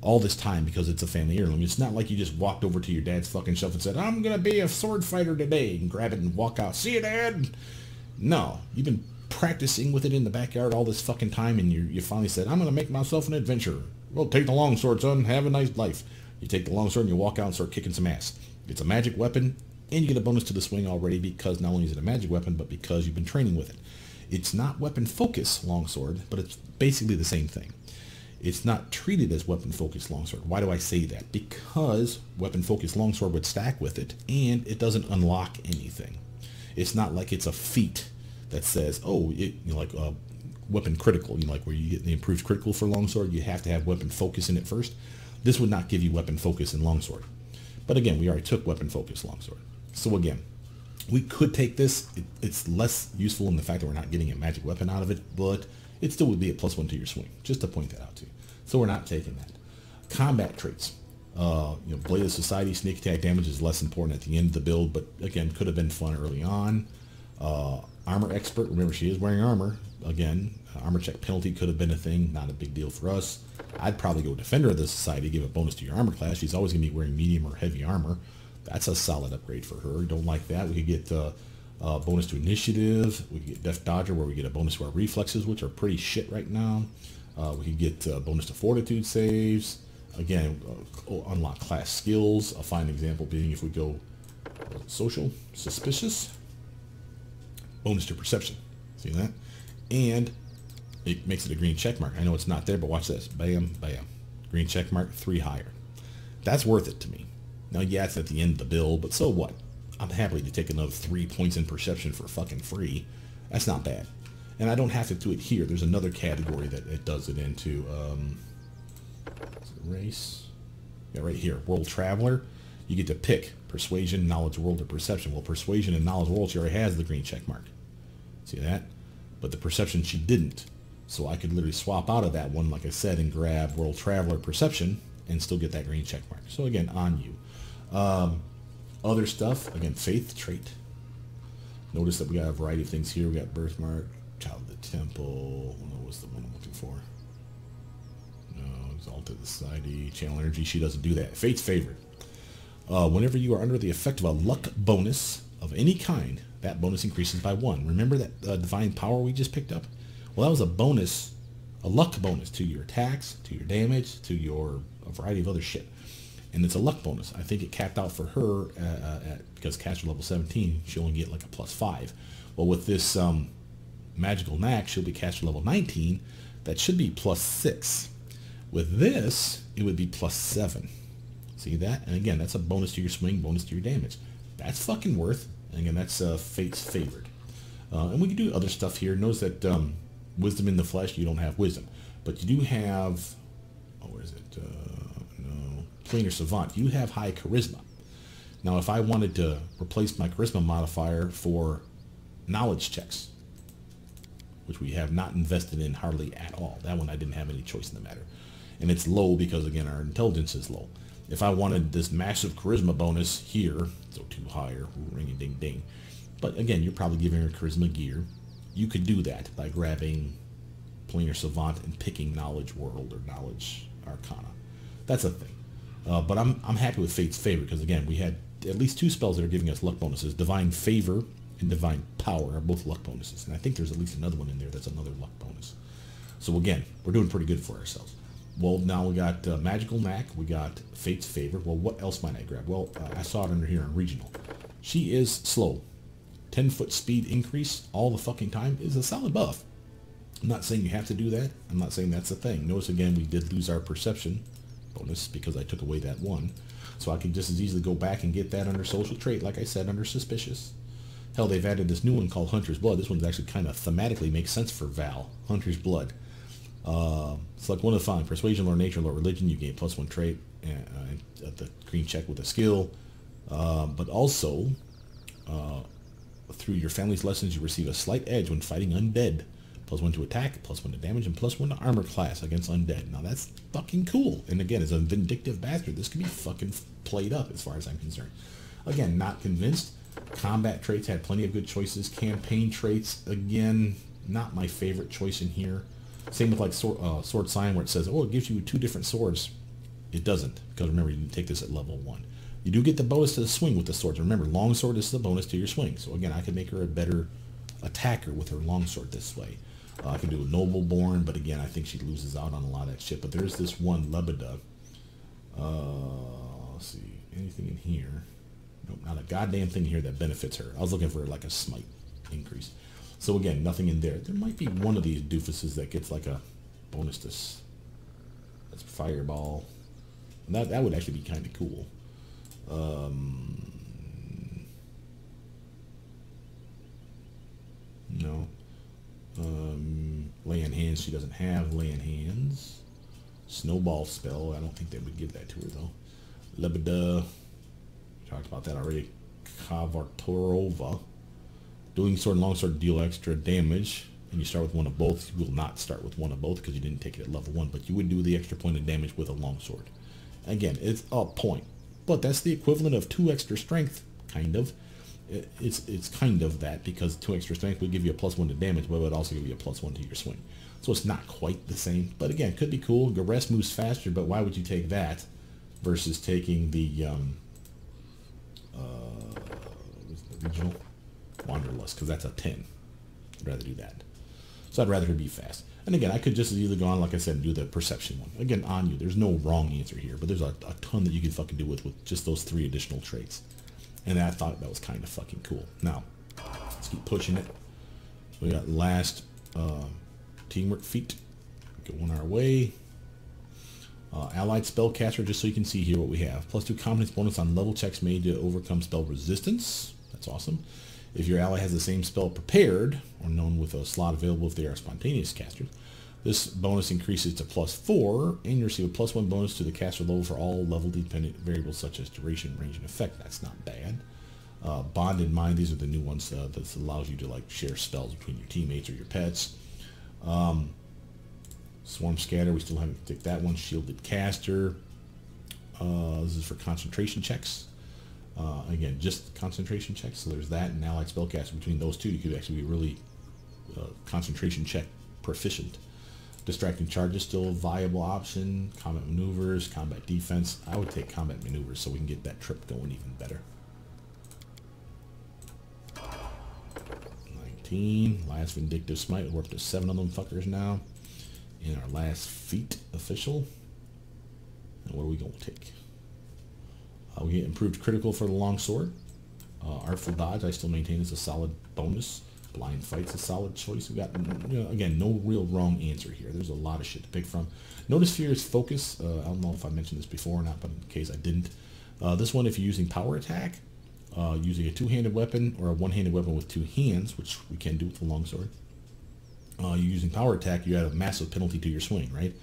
all this time because it's a family heirloom. It's not like you just walked over to your dad's fucking shelf and said, I'm going to be a sword fighter today and grab it and walk out. See you, Dad? No, you've been practicing with it in the backyard all this fucking time and you, you finally said, I'm going to make myself an adventurer. Well, take the longsword, son. Have a nice life. You take the longsword and you walk out and start kicking some ass. It's a magic weapon, and you get a bonus to the swing already because not only is it a magic weapon, but because you've been training with it. It's not weapon focus longsword, but it's basically the same thing. It's not treated as weapon focus longsword. Why do I say that? Because weapon focus longsword would stack with it, and it doesn't unlock anything. It's not like it's a feat that says, oh, it, you know, like uh, weapon critical, you know, like where you get the improved critical for longsword, you have to have weapon focus in it first. This would not give you weapon focus in longsword. But again, we already took weapon focus longsword. So again, we could take this. It, it's less useful in the fact that we're not getting a magic weapon out of it, but it still would be a plus one to your swing, just to point that out to you. So we're not taking that. Combat traits. Uh, you know, Blade of Society sneak attack damage is less important at the end of the build, but again, could have been fun early on. Uh, armor expert, remember she is wearing armor. Again, armor check penalty could have been a thing, not a big deal for us. I'd probably go Defender of the Society, give a bonus to your armor class. She's always going to be wearing medium or heavy armor. That's a solid upgrade for her. Don't like that. We could get uh, a bonus to Initiative. We could get Deft Dodger, where we get a bonus to our reflexes, which are pretty shit right now. Uh, we could get a bonus to Fortitude saves. Again, uh, unlock class skills. A fine example being if we go social, suspicious, bonus to perception. See that? And it makes it a green check mark. I know it's not there, but watch this. Bam, bam. Green check mark, three higher. That's worth it to me. Now, yeah, it's at the end of the bill, but so what? I'm happy to take another three points in perception for fucking free. That's not bad. And I don't have to do it here. There's another category that it does it into. Um, race. Yeah, right here. World Traveler. You get to pick Persuasion, Knowledge World, or Perception. Well, Persuasion and Knowledge World, she already has the green check mark. See that? But the Perception, she didn't. So I could literally swap out of that one, like I said, and grab World Traveler Perception and still get that green check mark. So again, on you. Um, other stuff, again, Faith trait. Notice that we got a variety of things here. We got Birthmark, Child of the Temple. What was the one I'm looking for? No, Exalted Society, Channel Energy. She doesn't do that. Fate's Favor. Uh, whenever you are under the effect of a luck bonus of any kind, that bonus increases by one. Remember that uh, divine power we just picked up? Well, that was a bonus, a luck bonus to your attacks, to your damage, to your a variety of other shit. And it's a luck bonus. I think it capped out for her uh, uh at, because caster level 17, she only get like a plus 5. Well, with this um, magical knack, she'll be caster level 19. That should be plus 6. With this, it would be plus 7. See that? And again, that's a bonus to your swing, bonus to your damage. That's fucking worth. And again, that's uh, Fate's favored. Uh, and we can do other stuff here. Notice that um, wisdom in the flesh, you don't have wisdom. But you do have, oh, where is it? Uh, no, Planar Savant. You have high charisma. Now, if I wanted to replace my charisma modifier for knowledge checks, which we have not invested in hardly at all. That one I didn't have any choice in the matter. And it's low because, again, our intelligence is low. if I wanted this massive charisma bonus here, so two higher, ring a ding ding. But again, you're probably giving her charisma gear. You could do that by grabbing Planar Savant and picking Knowledge World or Knowledge Arcana. That's a thing. Uh, but I'm, I'm happy with Fate's Favor because again, we had at least two spells that are giving us luck bonuses. Divine Favor and Divine Power are both luck bonuses. And I think there's at least another one in there that's another luck bonus. So again, we're doing pretty good for ourselves. Well, now we got uh, Magical Knack. We got Fate's Favor. Well, what else might I grab? Well, uh, I saw it under here in Regional. She is slow. 10 foot speed increase all the fucking time is a solid buff. I'm not saying you have to do that. I'm not saying that's a thing. Notice again, we did lose our perception bonus because I took away that one. So I can just as easily go back and get that under social trait, like I said, under suspicious. Hell, they've added this new one called Hunter's Blood. This one's actually kind of thematically makes sense for Val. Hunter's Blood. Uh, select one of the following. Persuasion, or Nature, or Religion. You gain plus one trait uh, the green check with a skill. Uh, but also, uh, through your family's lessons, you receive a slight edge when fighting undead. Plus one to attack, plus one to damage, and plus one to armor class against undead. Now that's fucking cool. And again, as a vindictive bastard, this can be fucking played up as far as I'm concerned. Again, not convinced. Combat traits had plenty of good choices. Campaign traits, again, not my favorite choice in here. Same with like sword, uh, sword sign where it says, oh, it gives you two different swords. It doesn't, because remember, you take this at level one. You do get the bonus to the swing with the swords. Remember, long sword is the bonus to your swing. So again, I could make her a better attacker with her long sword this way. Uh, I can do a noble born, but again, I think she loses out on a lot of that shit. But there's this one Lebeda. Uh, let's see, anything in here? Nope, not a goddamn thing here that benefits her. I was looking for like a smite increase. So again, nothing in there. There might be one of these doofuses that gets like a bonus to that's fireball. And that that would actually be kind of cool. Um, no. Um, laying hands she doesn't have. Laying hands. Snowball spell. I don't think they would give that to her though. Lebeda. Talked about that already. Kavartorova. Doing sword and longsword deal extra damage. And you start with one of both. You will not start with one of both because you didn't take it at level one. But you would do the extra point of damage with a longsword. Again, it's a point. But that's the equivalent of two extra strength, kind of it's it's kind of that because two extra strength would give you a plus one to damage, but it would also give you a plus one to your swing. So it's not quite the same, but again, could be cool. Garess moves faster, but why would you take that versus taking the um, uh, the regional wanderlust? Because that's a ten. I'd rather do that. So I'd rather be fast. And again, I could just easily go on, like I said, and do the perception one. Again, on you. There's no wrong answer here, but there's a, a ton that you can fucking do with with just those three additional traits. And I thought that was kind of fucking cool. Now, let's keep pushing it. We got last uh, teamwork feat going our way. Uh, allied spellcaster, just so you can see here what we have. Plus two competence bonus on level checks made to overcome spell resistance. That's awesome. If your ally has the same spell prepared, or known with a slot available if they are spontaneous casters, this bonus increases to plus 4, and you receive a plus 1 bonus to the caster level for all level-dependent variables such as duration, range, and effect. That's not bad. Uh, Bonded Mind, these are the new ones uh, that allows you to like share spells between your teammates or your pets. Um, Swarm Scatter, we still haven't picked that one. Shielded Caster. Uh, this is for concentration checks. Uh, again, just concentration checks. So there's that and Allied Spellcaster. Between those two, you could actually be really uh, concentration check proficient. Distracting charges still a viable option. Combat maneuvers, combat defense. I would take combat maneuvers so we can get that trip going even better. 19. Last vindictive smite. We're up to seven of them fuckers now. In our last feat official. And what are we going to take? Uh, we get improved critical for the longsword. Uh, Artful dodge I still maintain is a solid bonus. Blind Fight's a solid choice. We got, you know, again, no real wrong answer here. There's a lot of shit to pick from. Notice Furious Focus. Uh, I don't know if I mentioned this before or not, but in case I didn't. Uh, this one, if you're using power attack, uh, using a two-handed weapon or a one-handed weapon with two hands, which we can do with the longsword, uh, you're using power attack, you add a massive penalty to your swing, right?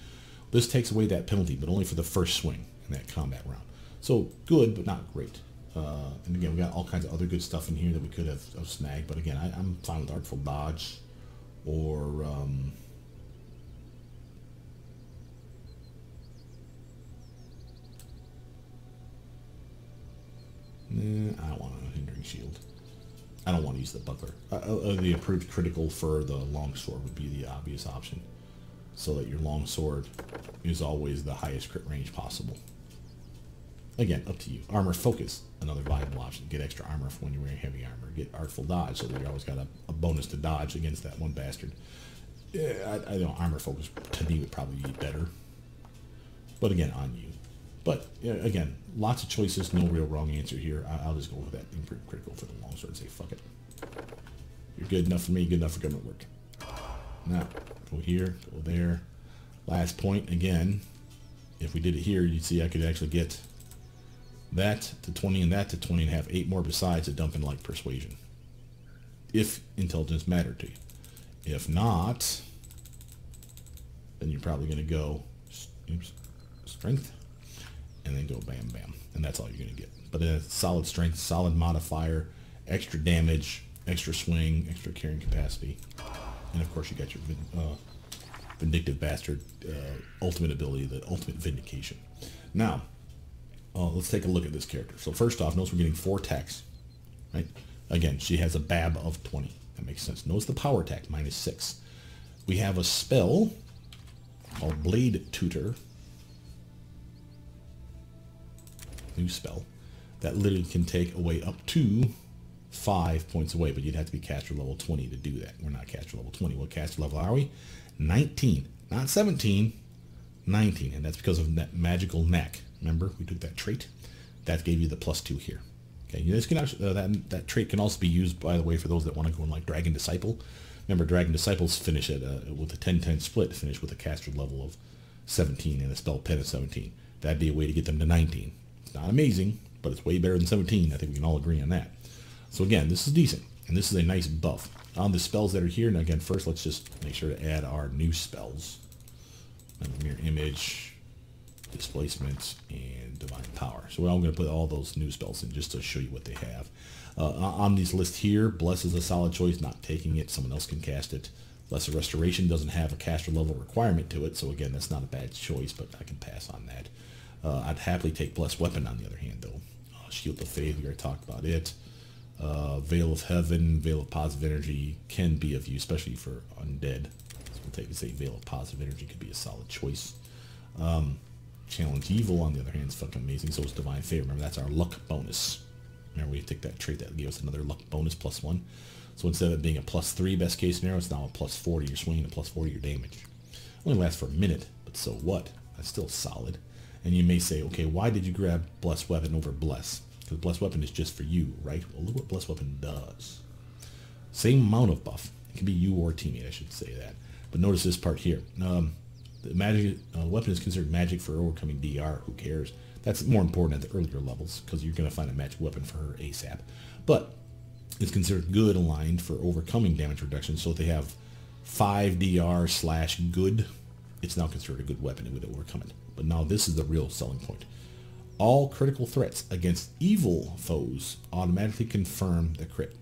This takes away that penalty, but only for the first swing in that combat round. So good, but not great. Uh, and again, we got all kinds of other good stuff in here that we could have, have snagged. But again, I, am fine with Artful Dodge or... Um, eh, I don't want a Hindering Shield. I don't want to use the buckler. Uh, uh, uh, the approved critical for the longsword would be the obvious option, so that your longsword is always the highest crit range possible. Again, up to you. Armor focus, another viable option. Get extra armor for when you're wearing heavy armor. Get artful dodge so that you always got a, a bonus to dodge against that one bastard. Yeah, I, I know armor focus to me would probably be better. But again, on you. But again, lots of choices, no real wrong answer here. I, will just go with that improved critical for the longsword and say fuck it. You're good enough for me, good enough for government work. Now, go here, go there. Last point, again, if we did it here, you'd see I could actually get that to 20 and that to 20 and have eight more besides a dump in like persuasion. If intelligence mattered to you. If not, then you're probably going to go oops, strength and then go bam bam. And that's all you're going to get. But a solid strength, solid modifier, extra damage, extra swing, extra carrying capacity. And of course you got your uh, vindictive bastard uh, ultimate ability, the ultimate vindication. Now, uh, let's take a look at this character. So first off, notice we're getting four attacks, right? Again, she has a BAB of 20. That makes sense. Notice the power attack, minus 6. We have a spell called Blade Tutor. New spell. That literally can take away up to 5 points away, but you'd have to be caster level 20 to do that. We're not caster level 20. What caster level are we? 19. Not 17, 19. And that's because of that magical knack. Remember, we took that trait. That gave you the plus 2 here. Okay, this can actually, uh, that, that trait can also be used, by the way, for those that want to go in like Dragon Disciple. Remember, Dragon Disciples finish at uh, with a 10-10 split, finish with a caster level of 17 and a spell pen of 17. That'd be a way to get them to 19. It's not amazing, but it's way better than 17. I think we can all agree on that. So again, this is decent, and this is a nice buff. On the spells that are here, and again, first let's just make sure to add our new spells. Mirror image, displacement, and divine power. So I'm going to put all those new spells in just to show you what they have. Uh, on these list here, Bless is a solid choice, not taking it. Someone else can cast it. Lesser Restoration doesn't have a caster level requirement to it, so again, that's not a bad choice, but I can pass on that. Uh, I'd happily take Blessed Weapon on the other hand, though. Uh, Shield of Faith, we already talked about it. Uh, Veil of Heaven, Veil of Positive Energy can be of use, especially for undead. So we'll take, say, Veil of Positive Energy could be a solid choice. Um, Challenge Evil, on the other hand, is fucking amazing. So is Divine Favor. Remember, that's our luck bonus. Remember, we take that trait that gave us another luck bonus plus one. So instead of being a plus three best case scenario, it's now a plus four You're swinging a plus four to your damage. Only lasts for a minute, but so what? That's still solid. And you may say, okay, why did you grab Bless Weapon over Bless? Because Bless Weapon is just for you, right? Well, look what Bless Weapon does. Same amount of buff. It can be you or teammate, I should say that. But notice this part here. Um, magic uh, weapon is considered magic for overcoming DR. Who cares? That's more important at the earlier levels because you're going to find a magic weapon for her ASAP. But it's considered good aligned for overcoming damage reduction. So if they have 5 DR slash good, it's now considered a good weapon. It would overcome it. But now this is the real selling point. All critical threats against evil foes automatically confirm the crit.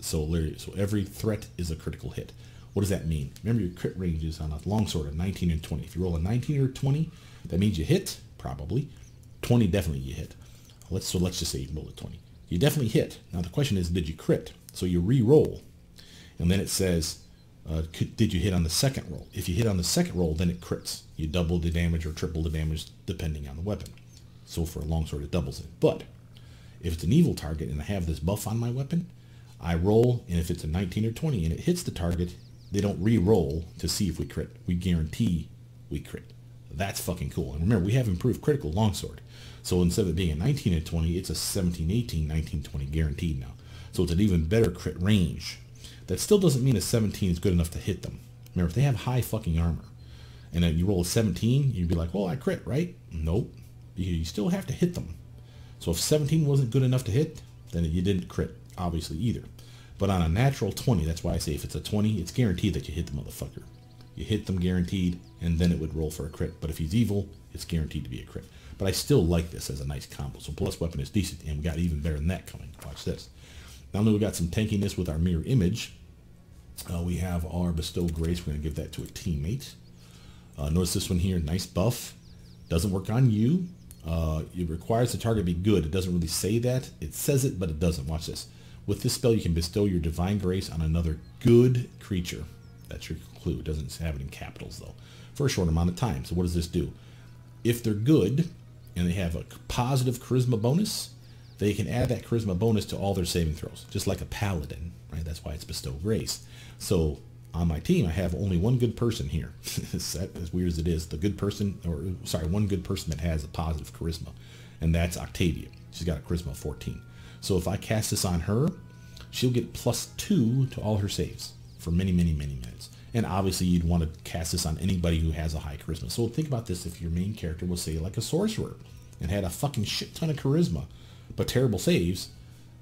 So, so every threat is a critical hit. What does that mean? Remember your crit ranges on a longsword of 19 and 20. If you roll a 19 or 20, that means you hit, probably. 20 definitely you hit. Let's So let's just say you roll a 20. You definitely hit. Now the question is, did you crit? So you re-roll. And then it says, uh, did you hit on the second roll? If you hit on the second roll, then it crits. You double the damage or triple the damage depending on the weapon. So for a longsword, it doubles it. But if it's an evil target and I have this buff on my weapon, I roll, and if it's a 19 or 20 and it hits the target, they don't re-roll to see if we crit. We guarantee we crit. That's fucking cool. And remember, we have improved critical longsword. So instead of it being a 19 and 20, it's a 17, 18, 19, 20 guaranteed now. So it's an even better crit range. That still doesn't mean a 17 is good enough to hit them. Remember, if they have high fucking armor, and then you roll a 17, you'd be like, well, I crit, right? Nope. You still have to hit them. So if 17 wasn't good enough to hit, then you didn't crit, obviously, either. But on a natural 20, that's why I say if it's a 20, it's guaranteed that you hit the motherfucker. You hit them guaranteed, and then it would roll for a crit. But if he's evil, it's guaranteed to be a crit. But I still like this as a nice combo. So Bless Weapon is decent, and we got even better than that coming. Watch this. Not only we got some tankiness with our mirror image, uh, we have our bestow grace. We're going to give that to a teammate. Uh, notice this one here, nice buff. Doesn't work on you. Uh, it requires the target be good. It doesn't really say that. It says it, but it doesn't. Watch this. With this spell, you can bestow your divine grace on another good creature. That's your clue. It doesn't have it in capitals though. For a short amount of time. So what does this do? If they're good and they have a positive charisma bonus, they can add that charisma bonus to all their saving throws, just like a paladin, right? That's why it's bestow grace. So on my team, I have only one good person here. (laughs) as weird as it is, the good person, or sorry, one good person that has a positive charisma, and that's Octavia. She's got a charisma of 14. So if I cast this on her, she'll get plus two to all her saves for many, many, many minutes. And obviously you'd want to cast this on anybody who has a high charisma. So think about this if your main character was say like a sorcerer and had a fucking shit ton of charisma, but terrible saves,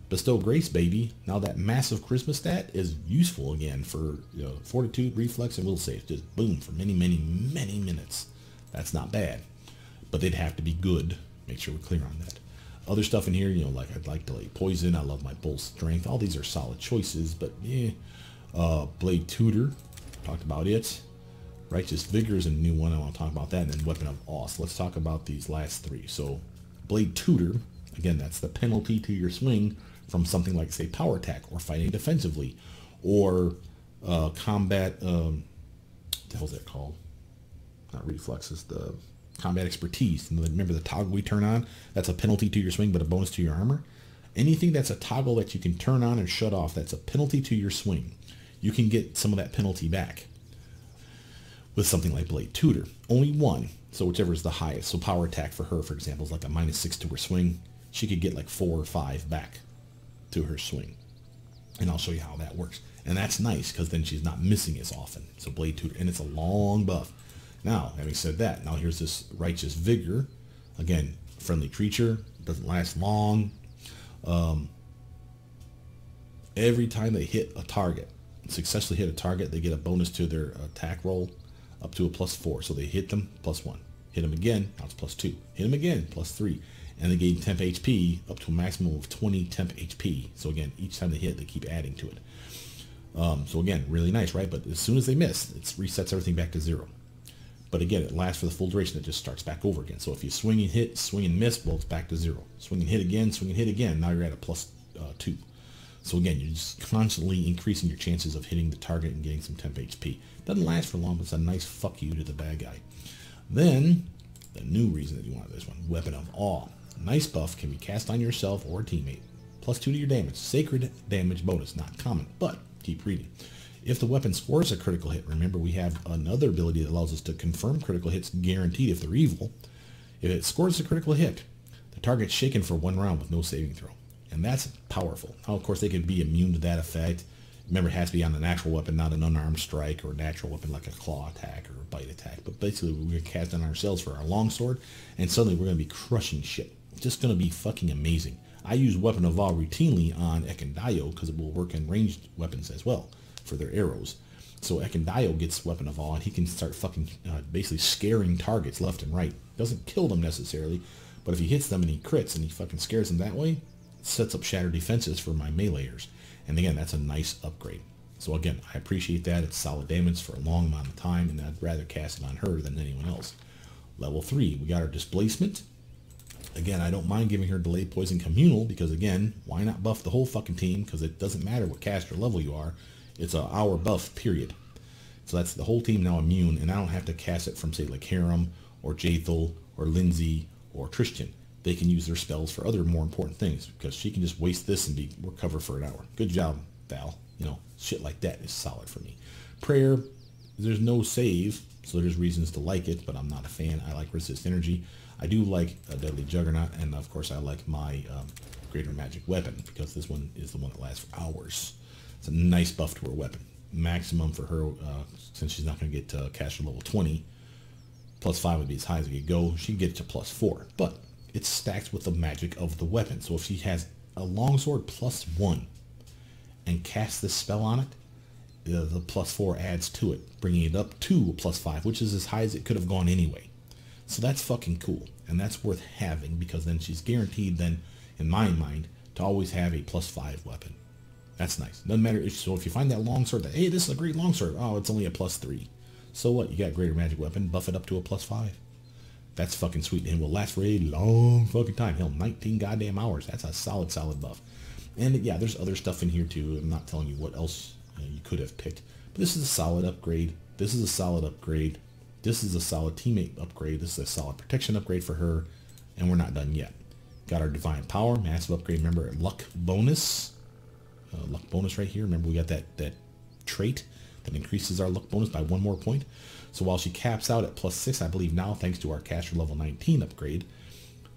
bestow grace baby. Now that massive charisma stat is useful again for you know, fortitude, reflex, and will save. Just boom for many, many, many minutes. That's not bad. But they'd have to be good. Make sure we're clear on that. Other stuff in here, you know, like I'd like to like poison. I love my bull strength. All these are solid choices, but yeah. Uh, Blade Tutor, talked about it. Righteous Vigor is a new one. I want to talk about that. And then Weapon of Awe. So let's talk about these last three. So Blade Tutor, again, that's the penalty to your swing from something like, say, power attack or fighting defensively or uh, combat, um, what the hell's that called? Not reflexes, the combat expertise. And remember the toggle we turn on? That's a penalty to your swing, but a bonus to your armor. Anything that's a toggle that you can turn on and shut off, that's a penalty to your swing. You can get some of that penalty back with something like Blade Tutor. Only one, so whichever is the highest. So power attack for her, for example, is like a minus six to her swing. She could get like four or five back to her swing. And I'll show you how that works. And that's nice because then she's not missing as often. So Blade Tutor, and it's a long buff. Now, having said that, now here's this Righteous Vigor. Again, friendly creature, doesn't last long. Um, every time they hit a target, successfully hit a target, they get a bonus to their attack roll up to a plus four. So they hit them, plus one. Hit them again, now it's plus two. Hit them again, plus three. And they gain temp HP up to a maximum of 20 temp HP. So again, each time they hit, they keep adding to it. Um, so again, really nice, right? But as soon as they miss, it resets everything back to zero. But again, it lasts for the full duration. It just starts back over again. So if you swing and hit, swing and miss, well, it's back to zero. Swing and hit again, swing and hit again. Now you're at a plus, uh, two. So again, you're just constantly increasing your chances of hitting the target and getting some temp HP. Doesn't last for long, but it's a nice fuck you to the bad guy. Then, the new reason that you want this one, Weapon of Awe. Nice buff can be cast on yourself or a teammate. Plus two to your damage. Sacred damage bonus, not common, but keep reading. If the weapon scores a critical hit, remember we have another ability that allows us to confirm critical hits guaranteed if they're evil. If it scores a critical hit, the target's shaken for one round with no saving throw. And that's powerful. Now, of course, they could be immune to that effect. Remember, it has to be on a natural weapon, not an unarmed strike or a natural weapon like a claw attack or a bite attack. But basically, we're going to cast on ourselves for our longsword, and suddenly we're going to be crushing shit. Just going to be fucking amazing. I use Weapon of Awe routinely on Ekundayo because it will work in ranged weapons as well for their arrows. So Ekundayo gets Weapon of Awe, and he can start fucking uh, basically scaring targets left and right. Doesn't kill them necessarily, but if he hits them and he crits and he fucking scares them that way, sets up shattered defenses for my meleeers. And again, that's a nice upgrade. So again, I appreciate that. It's solid damage for a long amount of time, and I'd rather cast it on her than anyone else. Level 3, we got our displacement. Again, I don't mind giving her Delayed Poison Communal because, again, why not buff the whole fucking team? Because it doesn't matter what caster level you are. It's a hour buff, period. So that's the whole team now immune, and I don't have to cast it from, say, like Harrim or Jaethal or Linzi or Tristan. They can use their spells for other more important things because she can just waste this and be recover for an hour. Good job, Val. You know, shit like that is solid for me. Prayer, there's no save, so there's reasons to like it, but I'm not a fan. I like Resist Energy. I do like a Deadly Juggernaut, and of course I like my um, Greater Magic Weapon because this one is the one that lasts for hours. It's a nice buff to her weapon. Maximum for her, uh, since she's not going to get to caster level 20, plus 5 would be as high as it could go. She can get to plus 4, but it's stacked with the magic of the weapon. So if she has a longsword plus 1 and casts this spell on it, the, the plus 4 adds to it, bringing it up to a plus 5, which is as high as it could have gone anyway. So that's fucking cool. And that's worth having because then she's guaranteed then, in my mind, to always have a plus 5 weapon. That's nice. Doesn't matter. If, so if you find that longsword that, hey, this is a great longsword. Oh, it's only a plus 3. So what? You got greater magic weapon. Buff it up to a plus 5. That's fucking sweet. And will last for a long fucking time. Hell, 19 goddamn hours. That's a solid, solid buff. And yeah, there's other stuff in here too. I'm not telling you what else you, know, you could have picked. But this is a solid upgrade. This is a solid upgrade. This is a solid teammate upgrade. This is a solid protection upgrade for her. And we're not done yet. Got our Divine Power, massive upgrade. Remember, luck bonus. Uh, luck bonus right here. Remember, we got that, that trait that increases our luck bonus by one more point. So while she caps out at plus 6, I believe now, thanks to our caster level 19 upgrade,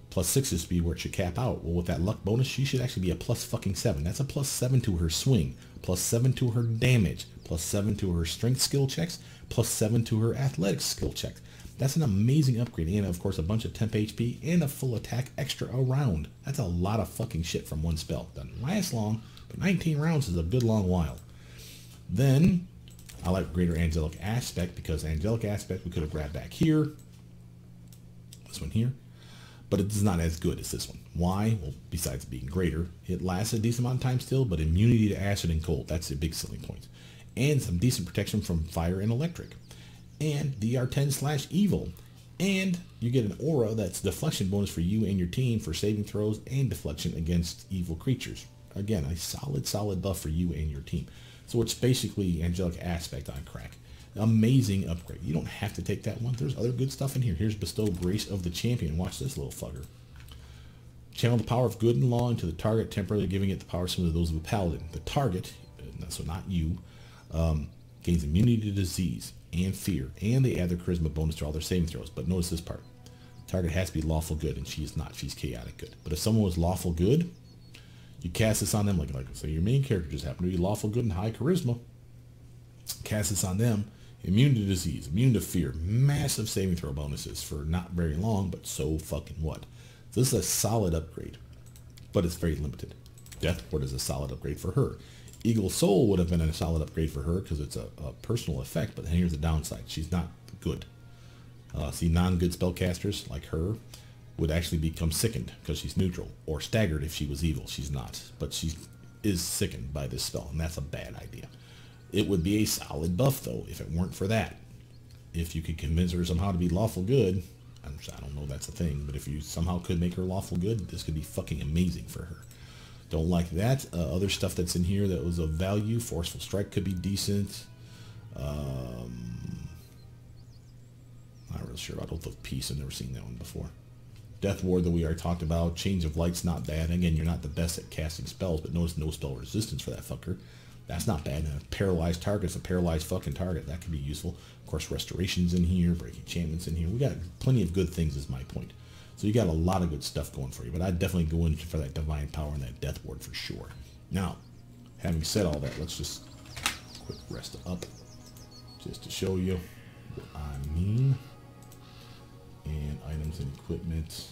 plus 6 is be where it should cap out. Well, with that luck bonus, she should actually be a plus fucking 7. That's a plus 7 to her swing, plus 7 to her damage, plus 7 to her strength skill checks, plus 7 to her athletics skill checks. That's an amazing upgrade, and of course a bunch of temp HP and a full attack extra around. That's a lot of fucking shit from one spell. Doesn't last long, 19 rounds is a good long while. Then I like greater angelic aspect because angelic aspect we could have grabbed back here. This one here. But it's not as good as this one. Why? Well, besides being greater, it lasts a decent amount of time still, but immunity to acid and cold. That's a big selling point. And some decent protection from fire and electric. And DR10 slash evil. And you get an aura that's deflection bonus for you and your team for saving throws and deflection against evil creatures. Again, a solid, solid buff for you and your team. So it's basically angelic aspect on crack. Amazing upgrade. You don't have to take that one. There's other good stuff in here. Here's bestow grace of the champion. Watch this little fucker. Channel the power of good and law into the target, temporarily giving it the power similar to those of a paladin. The target, so not you, um, gains immunity to disease and fear, and they add their charisma bonus to all their saving throws. But notice this part. Target has to be lawful good, and she is not. She's chaotic good. But if someone was lawful good, you cast this on them, like, like so your main character just happened to be lawful good and high charisma. Cast this on them, immune to disease, immune to fear, massive saving throw bonuses for not very long, but so fucking what. So this is a solid upgrade, but it's very limited. Death Ward is a solid upgrade for her. Eagle Soul would have been a solid upgrade for her because it's a, a, personal effect, but here's the downside. She's not good. Uh, see, non-good spellcasters like her would actually become sickened because she's neutral, or staggered if she was evil. She's not, but she is sickened by this spell, and that's a bad idea. It would be a solid buff, though, if it weren't for that. If you could convince her somehow to be lawful good, I don't know that's a thing, but if you somehow could make her lawful good, this could be fucking amazing for her. Don't like that. Uh, other stuff that's in here that was of value, Forceful Strike could be decent. Um, not really sure about Oath of Peace. I've never seen that one before. Death Ward that we already talked about. Chains of Light's not bad. Again, you're not the best at casting spells, but notice no spell resistance for that fucker. That's not bad. And a paralyzed target's a paralyzed fucking target. That could be useful. Of course, Restoration's in here. Breaking Enchantment's in here. We got plenty of good things is my point. So you got a lot of good stuff going for you. But I'd definitely go in for that Divine Power and that Death Ward for sure. Now, having said all that, let's just quick rest up just to show you what I mean and items and equipment.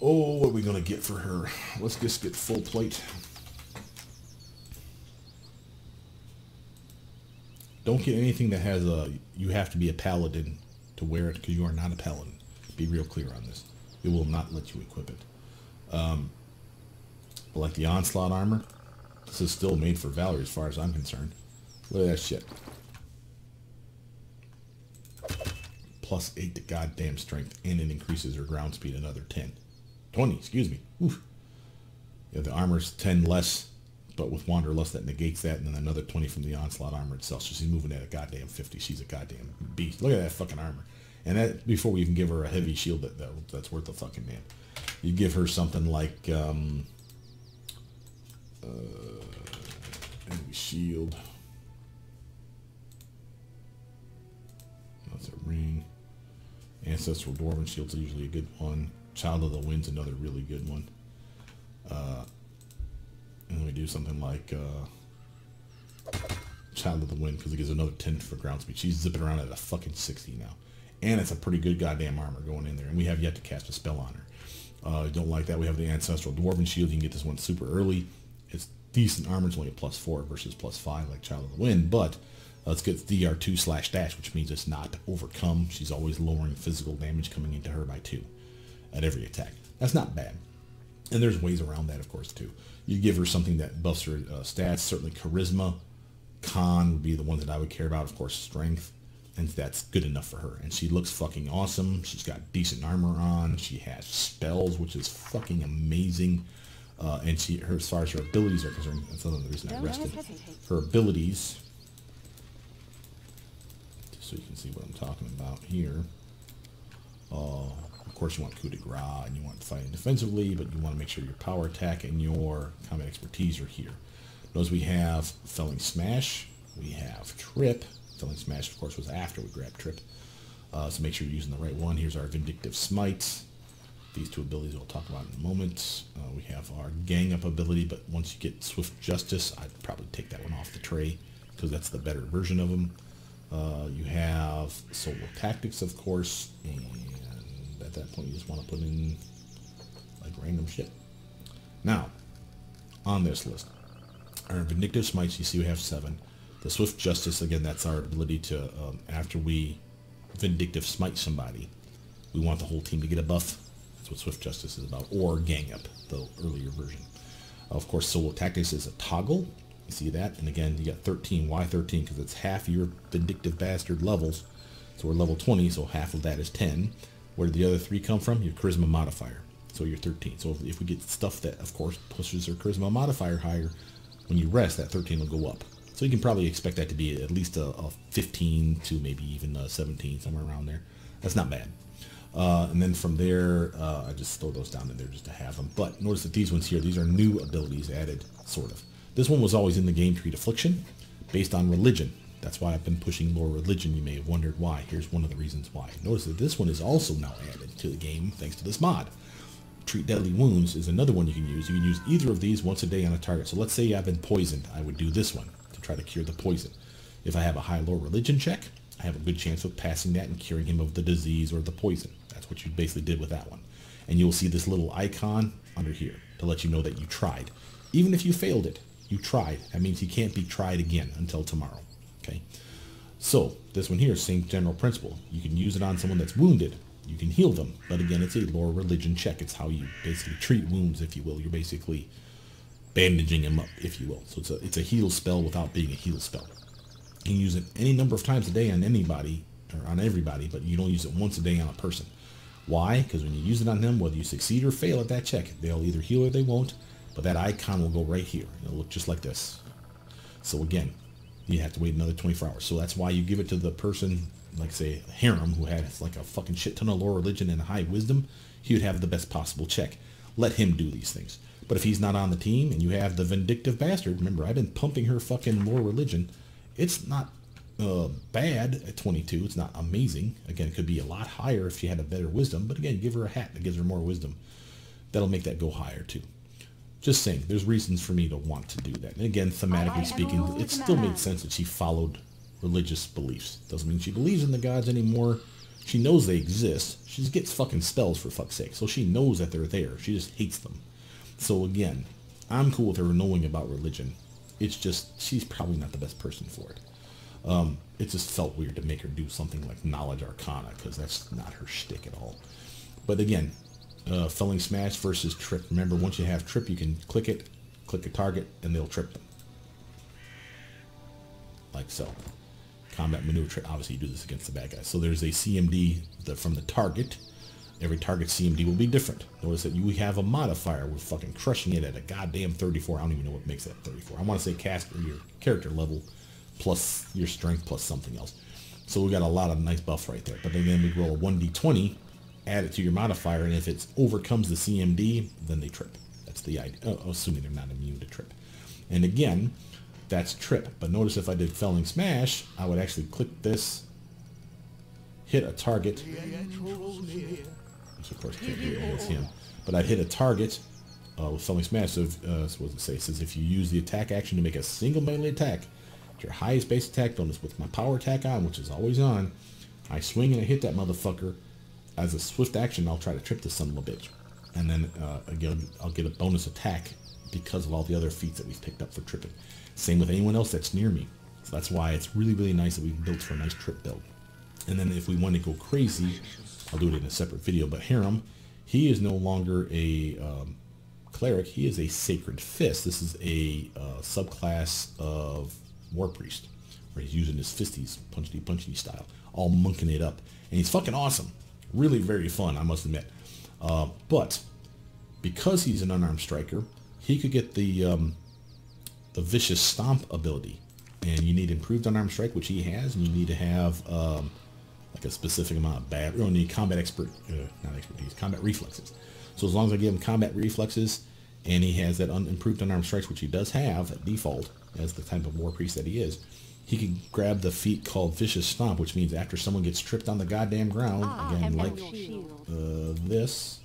Oh, what are we going to get for her? Let's just get full plate. Don't get anything that has a, you have to be a paladin to wear it because you are not a paladin. Be real clear on this. It will not let you equip it. Um, but like the onslaught armor, this is still made for Valerie as far as I'm concerned. Look at that shit. Plus 8 to goddamn strength, and it increases her ground speed another 10. 20, excuse me. Oof. Yeah, the armor's 10 less, but with Wanderlust that negates that, and then another 20 from the Onslaught armor itself. So she's moving at a goddamn 50. She's a goddamn beast. Look at that fucking armor. And that before we even give her a heavy shield that, that that's worth a fucking man. You give her something like um, uh, heavy shield. That's a ring. Ancestral Dwarven Shield's usually a good one. Child of the Wind's another really good one. Uh, and we do something like uh, Child of the Wind because it gives another 10 for ground speed. She's zipping around at a fucking 60 now. And it's a pretty good goddamn armor going in there. And we have yet to cast a spell on her. Uh, don't like that. We have the Ancestral Dwarven Shield. You can get this one super early. It's decent armor. It's only a plus 4 versus plus 5 like Child of the Wind. But Let's get DR2 slash dash, which means it's not overcome. She's always lowering physical damage coming into her by 2 at every attack. That's not bad. And there's ways around that, of course, too. You give her something that buffs her uh, stats. Certainly charisma. Con would be the one that I would care about. Of course, strength. And that's good enough for her. And she looks fucking awesome. She's got decent armor on. She has spells, which is fucking amazing. Uh, and she, her, as far as her abilities are concerned, that's another reason I rested. Her abilities, so you can see what I'm talking about here. Uh, of course, you want coup de grace and you want fighting defensively, but you want to make sure your power attack and your combat expertise are here. Notice we have felling smash, we have trip. Felling smash, of course, was after we grabbed trip. Uh, so make sure you're using the right one. Here's our vindictive smite. These two abilities we'll talk about in a moment. Uh, we have our gang up ability, but once you get swift justice, I'd probably take that one off the tray because that's the better version of them. Uh, you have solo tactics, of course, and at that point you just want to put in like random shit. Now, on this list, our vindictive smites, you see we have seven. The swift justice, again, that's our ability to, um, after we vindictive smite somebody, we want the whole team to get a buff. That's what swift justice is about, or gang up, the earlier version. Of course, solo tactics is a toggle. You see that? And again, you got 13. Why 13? Because it's half your vindictive bastard levels. So we're level 20, so half of that is 10. Where did the other three come from? Your charisma modifier. So you're 13. So if, we get stuff that, of course, pushes our charisma modifier higher, when you rest, that 13 will go up. So you can probably expect that to be at least a, a 15 to maybe even a 17, somewhere around there. That's not bad. Uh, and then from there, uh, I just throw those down in there just to have them. But notice that these ones here, these are new abilities added, sort of. This one was always in the game, treat affliction, based on religion. That's why I've been pushing more religion. You may have wondered why. Here's one of the reasons why. Notice that this one is also now added to the game thanks to this mod. Treat deadly wounds is another one you can use. You can use either of these once a day on a target. So let's say I've been poisoned. I would do this one to try to cure the poison. If I have a high-low religion check, I have a good chance of passing that and curing him of the disease or the poison. That's what you basically did with that one. And you'll see this little icon under here to let you know that you tried. Even if you failed it, you tried. That means you can't be tried again until tomorrow. Okay. So this one here, same general principle. You can use it on someone that's wounded. You can heal them, but again, it's a lower religion check. It's how you basically treat wounds, if you will. You're basically bandaging them up, if you will. So it's a it's a heal spell without being a heal spell. You can use it any number of times a day on anybody or on everybody, but you don't use it once a day on a person. Why? Because when you use it on them, whether you succeed or fail at that check, they'll either heal or they won't. But that icon will go right here. It'll look just like this. So again, you have to wait another 24 hours. So that's why you give it to the person, like say Harrim, who has like a fucking shit ton of lore, religion and high wisdom. He would have the best possible check. Let him do these things. But if he's not on the team and you have the vindictive bastard, remember I've been pumping her fucking lore religion. It's not uh, bad at 22. It's not amazing. Again, it could be a lot higher if she had a better wisdom. But again, give her a hat that gives her more wisdom. That'll make that go higher too. Just saying, there's reasons for me to want to do that. And again, thematically speaking, it still made sense that she followed religious beliefs. Doesn't mean she believes in the gods anymore. She knows they exist. She gets fucking spells for fuck's sake. So she knows that they're there. She just hates them. So again, I'm cool with her knowing about religion. It's just, she's probably not the best person for it. Um, it just felt weird to make her do something like Knowledge Arcana, because that's not her shtick at all. But again, uh, felling smash versus trip. Remember, once you have trip, you can click it, click a target, and they'll trip them. Like so. Combat maneuver trip. Obviously, you do this against the bad guys. So there's a CMD the, from the target. Every target CMD will be different. Notice that you we have a modifier. We're fucking crushing it at a goddamn 34. I don't even know what makes that 34. I want to say cast your character level plus your strength plus something else. So we got a lot of nice buff right there. But then we roll a 1d20 add it to your modifier, and if it overcomes the CMD, then they trip. That's the idea, oh, assuming they're not immune to trip. And again, that's trip. But notice if I did felling smash, I would actually click this, hit a target. Which of course can't do it against him. But I'd hit a target uh, with felling smash. So, if, uh, what does it say? It says if you use the attack action to make a single melee attack, your highest base attack bonus with my power attack on, which is always on, I swing and I hit that motherfucker as a swift action, I'll try to trip this son of a bitch. And then uh, again, I'll get a bonus attack because of all the other feats that we've picked up for tripping. Same with anyone else that's near me. So that's why it's really, really nice that we've built for a nice trip build. And then if we want to go crazy, I'll do it in a separate video, but Harrim, he is no longer a um, cleric. He is a sacred fist. This is a uh, subclass of war priest, where he's using his fisties, punchy punchy style, all monking it up. And he's fucking awesome really very fun, I must admit. Uh, but because he's an unarmed striker, he could get the um, the vicious stomp ability, and you need improved unarmed strike, which he has, and you need to have um, like a specific amount of bad. You need combat expert, uh, not expertise, combat reflexes. So as long as I give him combat reflexes, and he has that un improved unarmed strikes, which he does have at default as the type of war priest that he is, he can grab the feat called Vicious Stomp, which means after someone gets tripped on the goddamn ground, ah, again, like uh, this,